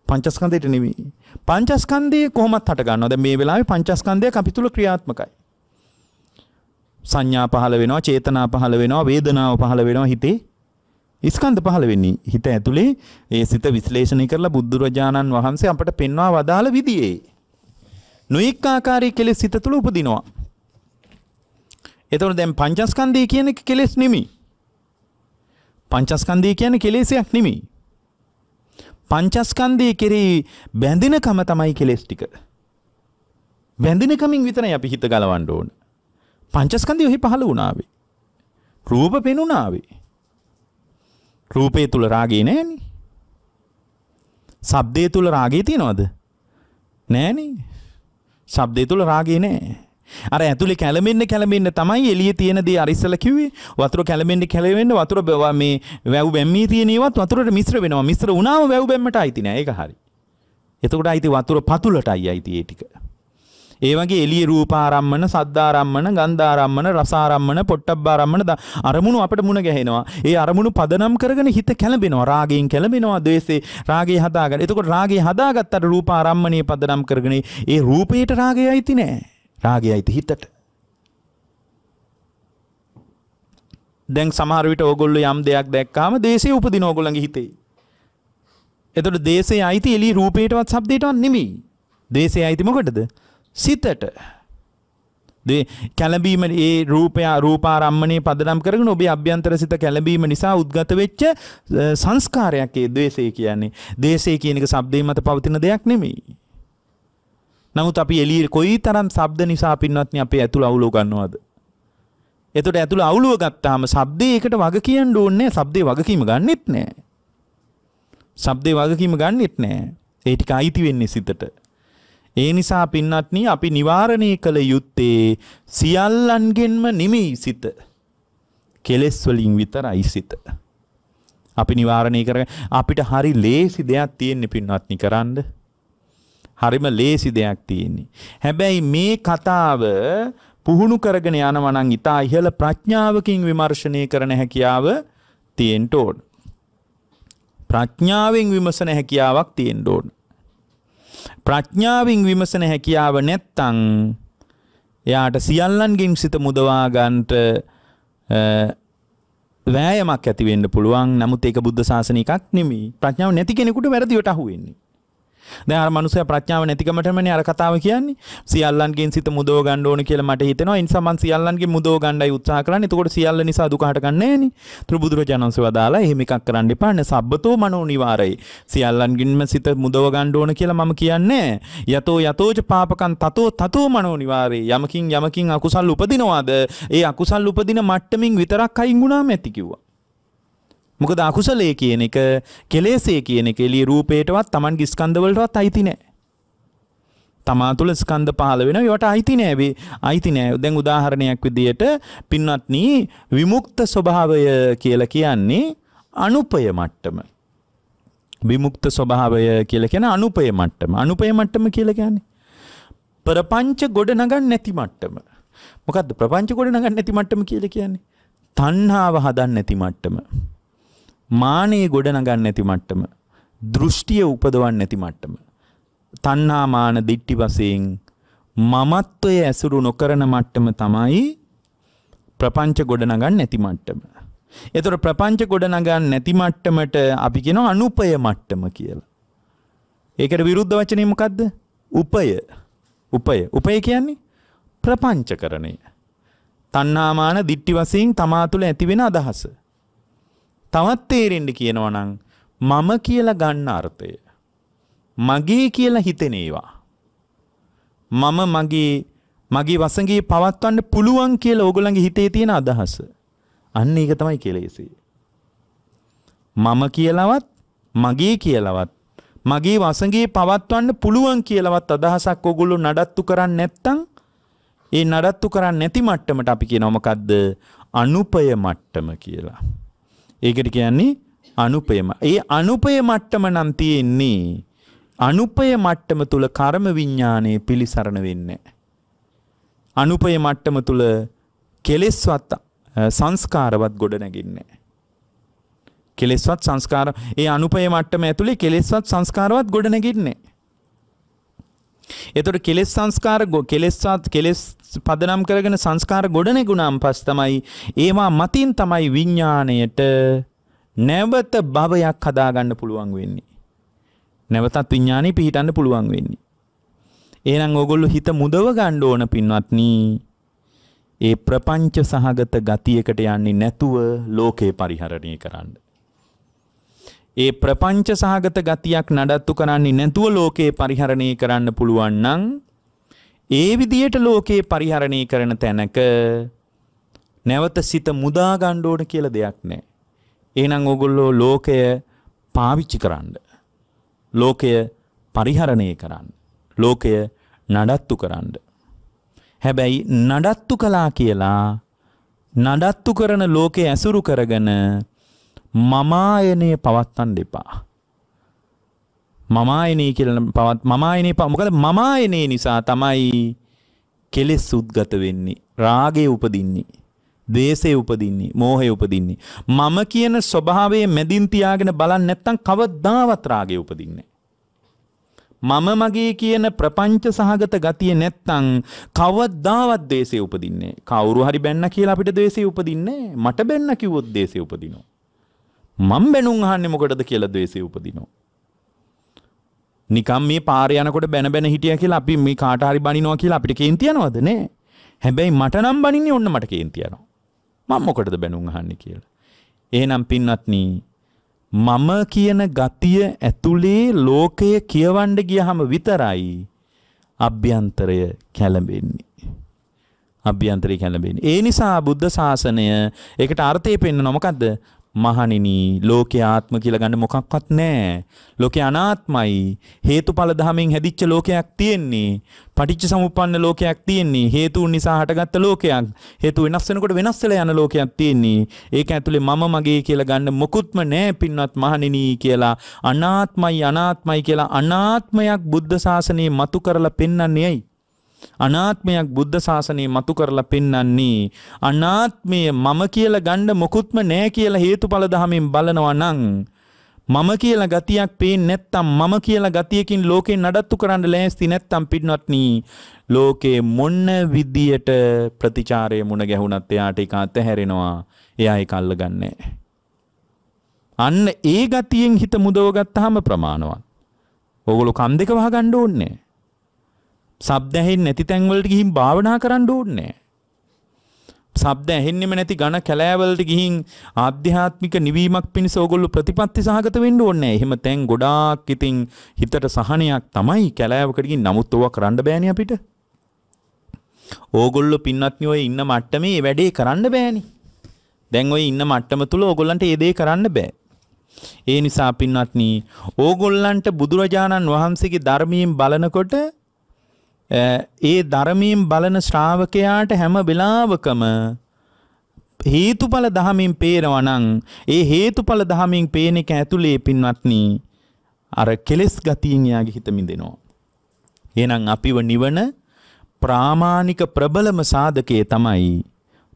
පංචස්කන්ධයට නෙවෙයි. පංචස්කන්ධය කොහොමත් හට ගන්නවා. දැන් මේ වෙලාවේ පංචස්කන්ධයක් අපි තුල ක්‍රියාත්මකයි. සංඥා පහළ වෙනවා, චේතනා පහළ වෙනවා, වේදනාව පහළ වෙනවා හිතේ. ස්කන්ධ පහළ වෙන්නේ හිත ඇතුලේ ඒ සිත විශ්ලේෂණය කරලා බුදුරජාණන් වහන්සේ අපට පෙන්වා වදාළ විදියේ. නොඑක් ආකාරයේ කෙලෙස් සිත තුළ උපදිනවා. එතකොට දැන් පංචස්කන්ධය කියන එක කෙලෙස් නෙමෙයි. පංචස්කන්ධය කියන්නේ කෙලෙසයක් නෙමෙයි. පංචස්කන්ධය කෙරෙහි බැඳෙනකම තමයි කෙලෙස් ටික. බැඳෙනකමින් විතරයි අපි හිත ගලවන්න ඕන. පංචස්කන්ධය ඔහි පහළ වුණාවේ. රූප පෙනුණාවේ. රූපේ තුල රාගේ නෑනේ. ශබ්දේ තුල රාගේ තියනවද? නෑනේ. ශබ්දේ තුල රාගේ නෑ. අර ඇතුලේ කැළඹෙන්න කැළඹෙන්න තමයි එළියේ තියෙන දේ අර ඉස්සලා කිව්වේ. වතුර කැළඹෙන්න කැළඹෙන්න වතුර මේ වැව් බැම්මී තියෙන ඒවත් වතුරට මිශ්‍ර වෙනවා. මිශ්‍ර වුණාම වැව් බැම්මට අයිති නෑ. ඒක හරි. එතකොට අයිති වතුර පතුලටයි අයිති ඒ ටික. ඒ වගේ එළියේ රූපාරම්මන, සද්දාරම්මන, ගන්ධාරම්මන, රසාරම්මන, පොට්ටබ්බාරම්මන අරමුණු අපිට මුණ ගැහෙනවා. ඒ අරමුණු පදනම් කරගෙන හිත කැළඹෙනවා. රාගයෙන් කැළඹෙනවා, ද්වේෂේ රාගේ හදාගන්න. එතකොට රාගේ හදාගත්තට රූපාරම්මණය පදනම් කරගෙන ඒ රූපේට රාගය අයිති නෑ. රාගයයිති හිතට. දැන් සමහර විට ඕගොල්ලෝ යම් දෙයක් දැක්කාම දේශේ උපදින ඕගොල්ලන්ගේ හිතේ. එතකොට දේශේ අයිති එළි රූපේටවත් ශබ්දයටවත් නෙමෙයි. දේශේ අයිති මොකටද? සිතට. දේ කැළඹීම ඒ රූපය රූපාරම්මණය පදනම් කරගෙන ඔබේ අභ්‍යන්තර සිත කැළඹීම නිසා උද්ගත වෙච්ච සංස්කාරයක් ඒ ද්වේෂය කියන්නේ. දේශය කියන එක ශබ්දේ මත පවතින දෙයක් නෙමෙයි. නමුත් අපි එළියේ කොයිතරම් ශබ්ද නිසා පින්වත්නි අපේ ඇතුළ අවුලව ගන්නවද? එතකොට ඇතුළ අවුලව ගත්තාම ශබ්දේ එකට වග කියන්න ඕනේ ශබ්දේ වගකීම ගන්නෙත් නෑ. ශබ්දේ වගකීම ගන්නෙත් නෑ. ඒ ටික අයිති වෙන්නේ සිතට. ඒ නිසා පින්වත්නි අපි නිවාරණය කළ යුත්තේ සියල්ලන්ගෙන්ම නෙමෙයි සිත. කෙලෙස් වලින් විතරයි සිත. අපි නිවාරණය කරගන්න අපිට හරි ලේසි දෙයක් තියෙන්නේ පින්වත්නි කරන්න. හරිම ලේසි දෙයක් තියෙන්නේ. හැබැයි මේ කතාව පුහුණු කරගෙන යනවා නම් ඊටා ඉහළ ප්‍රඥාවකින් විමර්ශනය කරන හැකියාව තියෙන්න ඕන. ප්‍රඥාවෙන් විමසන හැකියාවක් තියෙන්න ඕන. ප්‍රඥාවෙන් විමසන හැකියාව නැත්තම් එයාට සියල්ලන්ගෙන් සිත මුදවා ගන්නට වෑයමක් ඇති වෙන්න පුළුවන්. නමුත් ඒක බුද්ධ ශාසන එකක් නෙමෙයි. ප්‍රඥාව නැති කෙනෙකුට වැරදිවට අහු වෙන්නේ. දැන් අර මනුස්සයා ප්‍රඥාව නැතිකමටමනේ අර කතාව කියන්නේ. සියල්ලන්ගෙන් සිත මුදව ගන්න ඕන කියලා මට හිතෙනවා. ඒ නිසා මං සියල්ලන්ගෙන් මුදව ගන්නයි උත්සාහ කරන්නේ. එතකොට සියල්ල නිසා දුක හට ගන්න නෑනේ. ත්‍රිබුදුරජාණන් වහන්සේ වදාලා එහෙම එකක් කරන්න එපා. නේ සබ්බතෝ මනෝ නිවාරයි. සියල්ලන්ගෙන්ම සිත මුදව ගන්න ඕන කියලා මම කියන්නේ යතෝ යතෝච පාපකන් තතෝ තතෝ මනෝ නිවාරේ. යමකින් යමකින් අකුසල් උපදිනවාද? ඒ අකුසල් උපදින මට්ටමින් විතරක් අයින් වුණාම ඇති කිව්වා. මොකද අකුසලයේ කියන එක කෙලෙසේ කියන එක එළිය රූපේටවත් Tamanගේ ස්කන්ධවලටවත් අයිති නෑ. තමා තුළ ස්කන්ධ පහළ වෙන ඒවට අයිති නෑ වේ අයිති නෑ. දැන් උදාහරණයක් විදියට පින්වත්නි විමුක්ත ස්වභාවය කියලා කියන්නේ අනුපය මට්ටම. විමුක්ත ස්වභාවය කියලා කියන අනුපය මට්ටම. අනුපය මට්ටම කියලා කියන්නේ ප්‍රපංච ගොඩ නගන්න නැති මට්ටම. මොකද්ද ප්‍රපංච ගොඩ නගන්න නැති මට්ටම කියලා කියන්නේ? තණ්හාව හදන්න නැති මට්ටම. මානයේ ගොඩනගන්න නැති මට්ටම දෘෂ්ටිය උපදවන්න නැති මට්ටම තණ්හා මාන දිට්ටි වශයෙන් මමත්වය ඇසුරු නොකරන මට්ටම තමයි ප්‍රපංච ගොඩනගන්න නැති මට්ටම. එතකොට ප්‍රපංච ගොඩනගන්න නැති මට්ටමට අපි කියනවා අනුපය මට්ටම කියලා. ඒකට විරුද්ධ වචනේ මොකද්ද? උපය. උපය. උපය කියන්නේ ප්‍රපංචකරණය. තණ්හාමාන දිට්ටි වශයෙන් තමා තුළ ඇති වෙන අදහස. තවත් තේරෙන්න කියනවා නම් මම කියලා ගන්න අර්ථය. මගේ කියලා හිතෙන ඒවා. මම මගේ මගේ වසඟේ පවත්වන්න පුළුවන් කියලා ඕගොල්ලන්ගේ හිතේ තියෙන අදහස. අන්න ඒක තමයි කෙලෙසේ. මම කියලාවත් මගේ කියලාවත් මගේ වසඟේ පවත්වන්න පුළුවන් කියලාවත් අදහසක් ඕගොල්ලෝ නඩත්තු කරන්නේ නැත්තම් ඒ නඩත්තු කරන්නේ නැති මට්ටමට අපි කියනවා මොකද්ද අනුපය මට්ටම කියලා. ඒකට කියන්නේ අනුපයම. ඒ අනුපය මට්ටම නම් තියෙන්නේ අනුපය මට්ටම තුල කර්ම විඥානයේ පිලිසරණ වෙන්නේ. අනුපය මට්ටම තුල කෙලෙස්වත් සංස්කාරවත් ගොඩ නැගින්නේ. කෙලෙස්වත් සංස්කාර ඒ අනුපය මට්ටම ඇතුලේ කෙලෙස්වත් සංස්කාරවත් ගොඩ නැගින්නේ. එතකොට කෙලෙස් සංස්කාර කෙලෙස්වත් කෙලෙස් පදනම් කරගෙන සංස්කාර ගොඩනෙගුණාන් පස් තමයි ඒවා මතින් තමයි විඤ්ඥාණයට නැවත භවයක් හදාගන්න පුළුවන් වෙන්නේ. නැවතත් විඤ්ඥානී පිහිටන්න පුළුවන් වෙන්නේ. ඒනම් ඔගොල්ලු හිත මුදව ගණ්ඩ ඕන පින්වත්නී ඒ ප්‍රපංච සහගත ගතියකට යන්නේ නැතුව ලෝකේ පරිහරණය කරන්න. ඒ ප්‍රපංච සහගත ගතියක් නඩත්තු කරන්නේ නැතුව ලෝකේ පරිහරණය කරන්න පුළුවන් නම් ඒ විදියට ලෝකේ පරිහරණය කරන තැනක නැවත සිත මුදා ගන්න ඕන කියලා දෙයක් නැහැ. එහෙනම් ඕගොල්ලෝ ලෝකය පාවිච්චි කරන්න. ලෝකය පරිහරණය කරන්න. ලෝකය නඩත්තු කරන්න. හැබැයි නඩත්තු කළා කියලා නඩත්තු කරන ලෝකේ ඇසුරු කරගෙන මමායනය පවත්තන් දෙපා. මමායනී කියල පවත් මමායනය මොකද මමායනය නිසා තමයි කෙලෙස් සුද්ගත වෙන්නේ. රාගේ උපදින්නේ. දේශය උපදින්නේ මෝහය උපදින්නේ. මම කියන ස්වභාවය මැදින්තියාගෙන බලන් නැත්තං කවද්දාවත් රාගේ උපදින්නේ. මම මගේ කියන ප්‍රපංච සහගත ගතිය නැත්තං කවද්දාවත් දේශය උපදින්නේ කවුරු හරි බැන්න කියලා අපිට දේශය උපදින්නේ මට බැන්න කිවොත් දේශය උපදිනවා. මම් බැනුම් අහන්නේ මොකටද කියලා ද්වේෂය උපදිනවා. නිකම් මේ පාරේ යනකොට බැන බැන හිටියා කියලා අපි මේ කාට හරි බනිනවා කියලා අපිට කේන්ති යනවද නේ? හැබැයි මට නම් බනින්නේ ඔන්න මට කේන්ති යනවා. මම මොකටද බැනුම් අහන්නේ කියලා. එහෙනම් පින්වත්නි මම කියන ගතිය ඇතුලේ ලෝකය කියවන්න ගියහම විතරයි අභ්‍යන්තරය කැළඹෙන්නේ. අභ්‍යන්තරය කැළඹෙන්නේ. ඒ නිසා බුද්ධ ශාසනය ඒකට අර්ථය පෙන්වනවා මොකද්ද? මහණෙනි ලෝකේ ආත්ම කියලා ගන්න මොකක්වත් නැහැ. ලෝකේ අනාත්මයි. හේතුඵල ධමයෙන් හැදිච්ච ලෝකයක් තියෙන්නේ. පටිච්ච සමුප්පන්න ලෝකයක් තියෙන්නේ. හේතුන් නිසා හටගත්ත ලෝකයක්. හේතු වෙනස් වෙනකොට වෙනස් වෙලා යන ලෝකයක් තියෙන්නේ. ඒක ඇතුලේ මම මගේ කියලා ගන්න මොකුත්ම නැහැ පින්වත් මහණෙනි කියලා අනාත්මයි අනාත්මයි කියලා අනාත්මයක් බුද්ධ ශාසනයේ මතු කරලා පෙන්වන්නේ ඇයි? අනාත්මයක් බුද්ධ ශාසනයේ මතු කරලා පෙන්වන්නේ අනාත්මය මම කියලා ගන්න මොකුත්ම නෑ කියලා හේතුඵල ධමයෙන් බලනවා නම් මම කියලා ගතියක් පේන්නේ නැත්තම් මම කියලා ගතියකින් ලෝකේ නඩත්තු කරන්න ලෑස්ති නැත්තම් පිටනත්නි ලෝකේ මොන විදියට ප්‍රතිචාරය මුණ ගැහුණත් එයාට ඒක අතහැරෙනවා එයා ඒක අල්ලගන්නේ අන්න ඒ ගතියෙන් හිත මුදව ගත්තාම ප්‍රමාණවත්. ඕගොල්ලෝ කන් දෙක වහගන්න ඕනේ නැහැ. සබ්ද ඇහෙන්නේ නැති තැන්වලට ගිහින් භාවනා කරන්න ඕනේ සබ්ද ඇහෙන්නෙම නැති ඝන කැලෑවලට ගිහින් ආධ්‍යාත්මික නිවීමක් පිණිස ඕගොල්ලෝ ප්‍රතිපත්ති සහගත වෙන්න ඕනේ එහෙම තැන් ගොඩාක් ඉතින් හිතට සහනයක් තමයි කැලෑවකට ගිහින් නමුත් ඕවා කරන්න බෑනේ අපිට. ඕගොල්ලෝ පින්වත්නි ඔය ඉන්න මට්ටමේ වැඩේ කරන්න බෑනේ. දැන් ඔය ඉන්න මට්ටම තුල ඕගොල්ලන්ට ඒ දේ කරන්න බෑ. ඒ නිසා පින්වත්නි ඕගොල්ලන්ට බුදුරජාණන් වහන්සේගේ ධර්මයෙන් බලනකොට ඒ ධර්මයෙන් බලන ශ්‍රාවකයාට හැම වෙලාවකම හේතුඵල දහමින් පේනවා නම් ඒ හේතුඵල දහමින් පේන එක ඇතුලේ පින්වත්නි අර කෙලෙස් ගතියෙන් යාගේ හිත මිදෙනවා. එහෙනම් අපිව නිවන ප්‍රාමාණික ප්‍රබලම සාධකයේ තමයි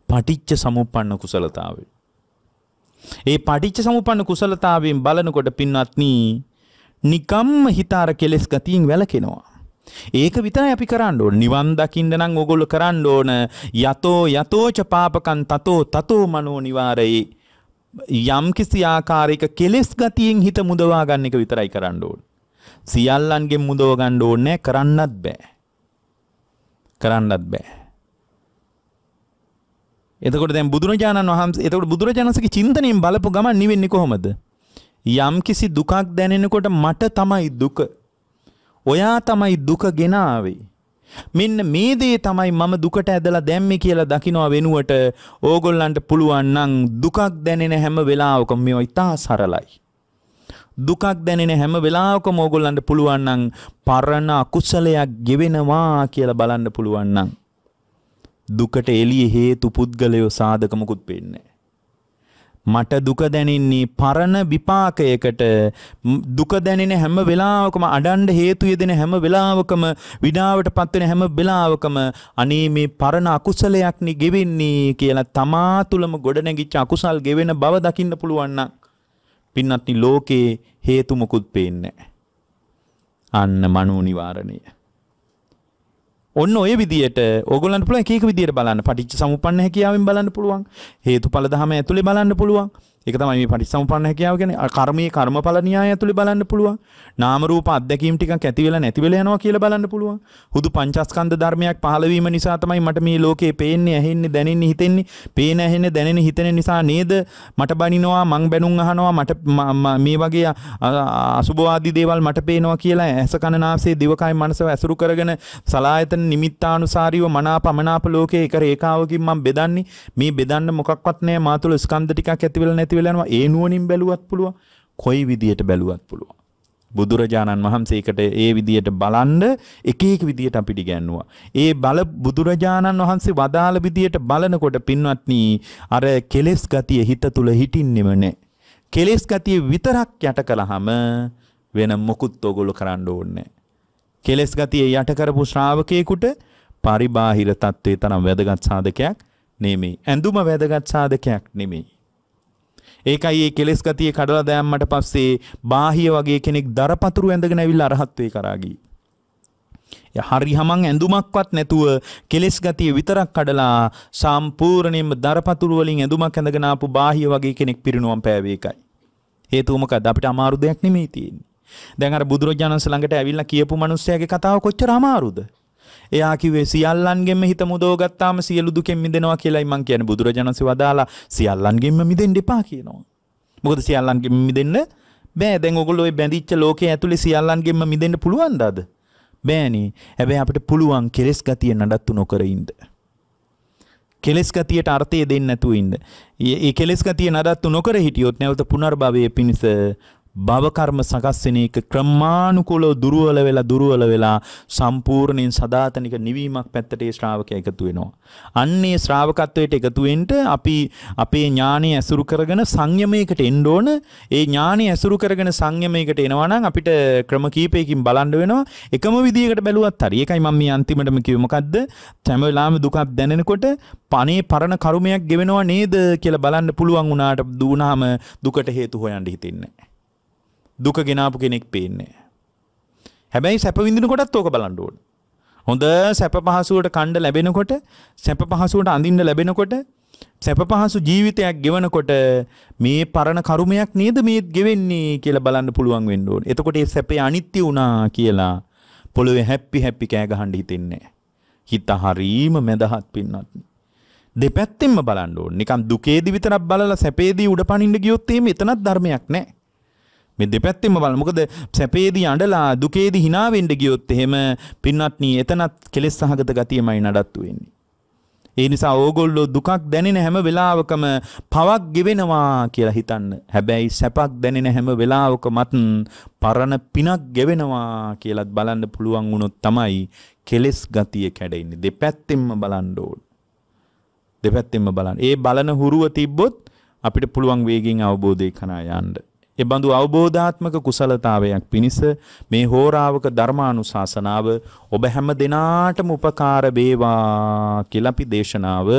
පටිච්ච සමුප්පන්න කුසලතාවය. ඒ පටිච්ච සමුප්පන්න කුසලතාවයෙන් බලනකොට පින්වත්නි නිකම්ම හිත අර කෙලෙස් ගතියෙන් වැළකෙනවා. ඒක විතරයි අපි කරන්න ඕන. නිවන් දකින්න නම් ඕගොල්ලෝ කරන්න ඕන යතෝ යතෝච පාපකන් තතෝ තතෝ මනෝ නිවාරේ. යම් කිසි ආකාරයක කෙලෙස් ගතියෙන් හිත මුදවා ගන්න එක විතරයි කරන්න ඕන. සියල්ලන්ගෙන් මුදව ගන්න ඕනේ කරන්නත් බෑ. කරන්නත් බෑ. එතකොට දැන් බුදුරජාණන් වහන්සේ එතකොට බුදුරජාණන්සේගේ චින්තනයෙන් බලපු ගමන් නිවෙන්නේ කොහොමද? යම් කිසි දුකක් දැනෙනකොට මට තමයි දුක ඔයා තමයි දුක ගෙනාවේ. මෙන්න මේ දේ තමයි මම දුකට ඇදලා දැම්මේ කියලා දකිනවා වෙනුවට ඕගොල්ලන්ට පුළුවන් නම් දුකක් දැනෙන හැම වෙලාවකම මේවා ඉතා සරලයි. දුකක් දැනෙන හැම වෙලාවකම ඕගොල්ලන්ට පුළුවන් නම් පරණ අකුසලයක් ගෙවෙනවා කියලා බලන්න පුළුවන් නම් දුකට එළිය හේතු පුද්ගලයෝ සාධක මුකුත් වෙන්නේ මට දුක දැනෙන්නේ පරණ විපාකයකට. දුක දැනෙන හැම වෙලාවකම අඩන්ඩ හේතු යෙදෙන හැම වෙලාවකම විඩාවට පත්වෙන හැම වෙලාවකම අනේ මේ පරණ අකුසලයක්නි ගෙවෙන්නේ කියලා තමා තුළම ගොඩනැගිච්ච අකුසල් ගෙවෙන බව දකින්න පුළුවන් නම් පින්නත්නි ලෝකේ හේතු මොකුත් පේන්නේ අන්න මනෝ නිවාරණය. ඔන්න ඔය විදියට ඕගොල්ලන්ට පුළුවන් එක එක විදියට බලන්න. පටිච්ච සමුප්පන්න හැකියාවෙන් බලන්න පුළුවන්. හේතුඵල ධම ඇතුලේ බලන්න පුළුවන්. ඒක තමයි මේ පටිච්චසමුප්පන්න හැකියාව කියන්නේ. කර්මයේ කර්මඵල න්‍යාය ඇතුලේ බලන්න පුළුවන්. නාම රූප අත්දැකීම් ටිකක් ඇති වෙලා නැති වෙලා යනවා කියලා බලන්න පුළුවන්. හුදු පංචස්කන්ධ ධර්මයක් පහළ වීම නිසා තමයි මට මේ ලෝකේ පේන්නේ ඇහෙන්නේ දැනෙන්නේ හිතෙන්නේ. පේන ඇහෙන්නේ දැනෙන්නේ හිතෙන නිසා නේද? මට බනිනවා මං බැනුම් අහනවා මට මේ වගේ අසුභවාදී දේවල් මට පේනවා කියලා ඇස කන නාසය දිවකය මනස ඇසුරු කරගෙන සලායතන නිමිත්තානුසාරීව මනාප අමනාප ලෝකයේ එක රේඛාවකින් මම බෙදන්නේ. මේ බෙදන්න මොකක්වත් නැහැ මා තුළ ස්කන්ධ ටිකක් ඇති වෙලා නැති වෙලා යනවා ඒ නුවණින් බැලුවත් පුළුවන් කොයි විදියට බැලුවත් පුළුවන් බුදුරජාණන් වහන්සේකට ඒ විදියට බලන්ඩ එක එක විදියට අපිට ගැන්නවා. ඒ බල බුදුරජාණන් වහන්සේ වදාළ විදියට බලනකොට පින්වත්නි අර කෙලෙස් ගතිය හිත තුළ හිටින්නෙම නෑ. කෙලෙස් ගතිය විතරක් යට කළාම වෙන මොකුත් ඔගොල්ලෝ කරන්න ඕනේ කෙලෙස් ගතිය යට කරපු ශ්‍රාවකයෙකුට පරිබාහිර තත්ත්වයේ තරම් වැදගත් සාධකයක් නෙමෙයි. ඇඳුම වැදගත් සාධකයක් නෙමෙයි. ඒකයි ඒ කෙලෙස් ගතිය කඩලා දැම්මට පස්සේ බාහිය වගේ කෙනෙක් දරපතුරු ඇඳගෙන ඇවිල්ලා අරහත්වේ කරා ගියේ. හරි හමන් ඇඳුමක්වත් නැතුව කෙලෙස් ගතිය විතරක් කඩලා සම්පූර්ණයෙන්ම දරපතුරු වලින් ඇඳුමක් ඇඳගෙන ආපු බාහිය වගේ කෙනෙක් පිරිනුවම් පෑවේ එකයි. හේතුව මොකද අපිට අමාරු දෙයක් නෙමෙයි තියෙන්නේ. දැන් අර බුදුරජාණන් වහන්සේ ළඟට ඇවිල්ලා කියපු මිනිස්සයාගේ කතාව කොච්චර අමාරුද? එයා කිව්වේ සියල්ලන්ගෙන්ම හිත මුදව ගත්තාම සියලු දුකෙන් මිදෙනවා කියලායි මං කියන්නේ බුදුරජාණන්සේ වදාලා සියල්ලන්ගෙන්ම මිදෙන්න එපා කියනවා. මොකද සියල්ලන්ගෙන්ම මිදෙන්න බෑ දැන් ඔයගොල්ලෝ ওই බැඳිච්ච ලෝකයේ ඇතුලේ සියල්ලන්ගෙන්ම මිදෙන්න පුළුවන්ද අද? බෑනේ. හැබැයි අපිට පුළුවන් කෙලස් ගතිය නඩත්තු නොකර ඉන්න. කෙලස් ගතියට අර්ථය දෙන්නේ නැතුව ඉන්න. ඒ කෙලස් ගතිය නඩත්තු නොකර හිටියොත් නැවත පුනර්භවයේ පිණිස භවකර්ම සකස් වෙන එක ක්‍රමානුකූලව දුර්වල වෙලා දුර්වල වෙලා සම්පූර්ණයෙන් සදාතනික නිවීමක් පැත්තට ඒ ශ්‍රාවකයා එකතු වෙනවා. අන්නේ ශ්‍රාවකත්වයට එකතු වෙන්න අපි අපේ ඥානය ඇසුරු කරගෙන සංයමයකට එන්න ඕන. ඒ ඥානය ඇසුරු කරගෙන සංයමයකට එනවා නම් අපිට ක්‍රම කීපයකින් බලන්න වෙනවා. එකම විදියකට බැලුවත් හරි. ඒකයි මම මේ අන්තිමටම කිව්වේ මොකද්ද? හැම වෙලාවෙම දුකක් දැනෙනකොට පනේ පරණ කර්මයක් ගෙවෙනවා නේද කියලා බලන්න පුළුවන් වුණාට දුවනාම දුකට හේතු හොයන්න හිතෙන්නේ නැහැ. දුක ගෙනාපු කෙනෙක් පේන්නේ. හැබැයි සැප විඳින කොටත් ඕක බලන්න ඕන. හොඳ සැප පහසුවට කණ්ඩ ලැබෙනකොට සැප පහසුවට අඳින්න ලැබෙනකොට සැප පහසු ජීවිතයක් ගෙවනකොට මේ පරණ කරුමයක් නේද මේ ගෙවෙන්නේ කියලා බලන්න පුළුවන් වෙන්න ඕනේ. එතකොට ඒ සැපේ අනිත්‍ය වුණා කියලා පොළොවේ හැප්පි හැප්පි කෑ ගහන්න හිතෙන්නේ හිත හරීම මැදහත් පින්නත්. දෙපැත්තෙන්ම බලන්න ඕනේ. නිකන් දුකේදී විතරක් බලලා සැපේදී උඩ පනින්න ගියොත් එහෙම එතනත් ධර්මයක් නැහැ. මේ දෙපැත්තෙම බලන්න. මොකද සැපේදී අඬලා දුකේදී hina වෙන්න ගියොත් එහෙම පින්වත්නි එතනත් කෙලෙස් සහගත ගතියමයි නඩත්තු වෙන්නේ. ඒ නිසා ඕගොල්ලෝ දුකක් දැනෙන හැම වෙලාවකම පවක් ගෙවෙනවා කියලා හිතන්න. හැබැයි සැපක් දැනෙන හැම වෙලාවකමත් පරණ පිනක් ගෙවෙනවා කියලාත් බලන්න පුළුවන් වුණොත් තමයි කෙලෙස් ගතිය කැඩෙන්නේ. දෙපැත්තෙන්ම බලන්න ඕන. දෙපැත්තෙන්ම බලන්න. ඒ බලන හුරුව තිබ්බොත් අපිට පුළුවන් වේගෙන් අවබෝධය කරා යන්න. එබඳු අවබෝධාත්මක කුසලතාවයක් පිණිස මේ හෝරාවක ධර්මානුශාසනාව ඔබ හැම දෙනාටම උපකාර වේවා කියලා අපි දේශනාව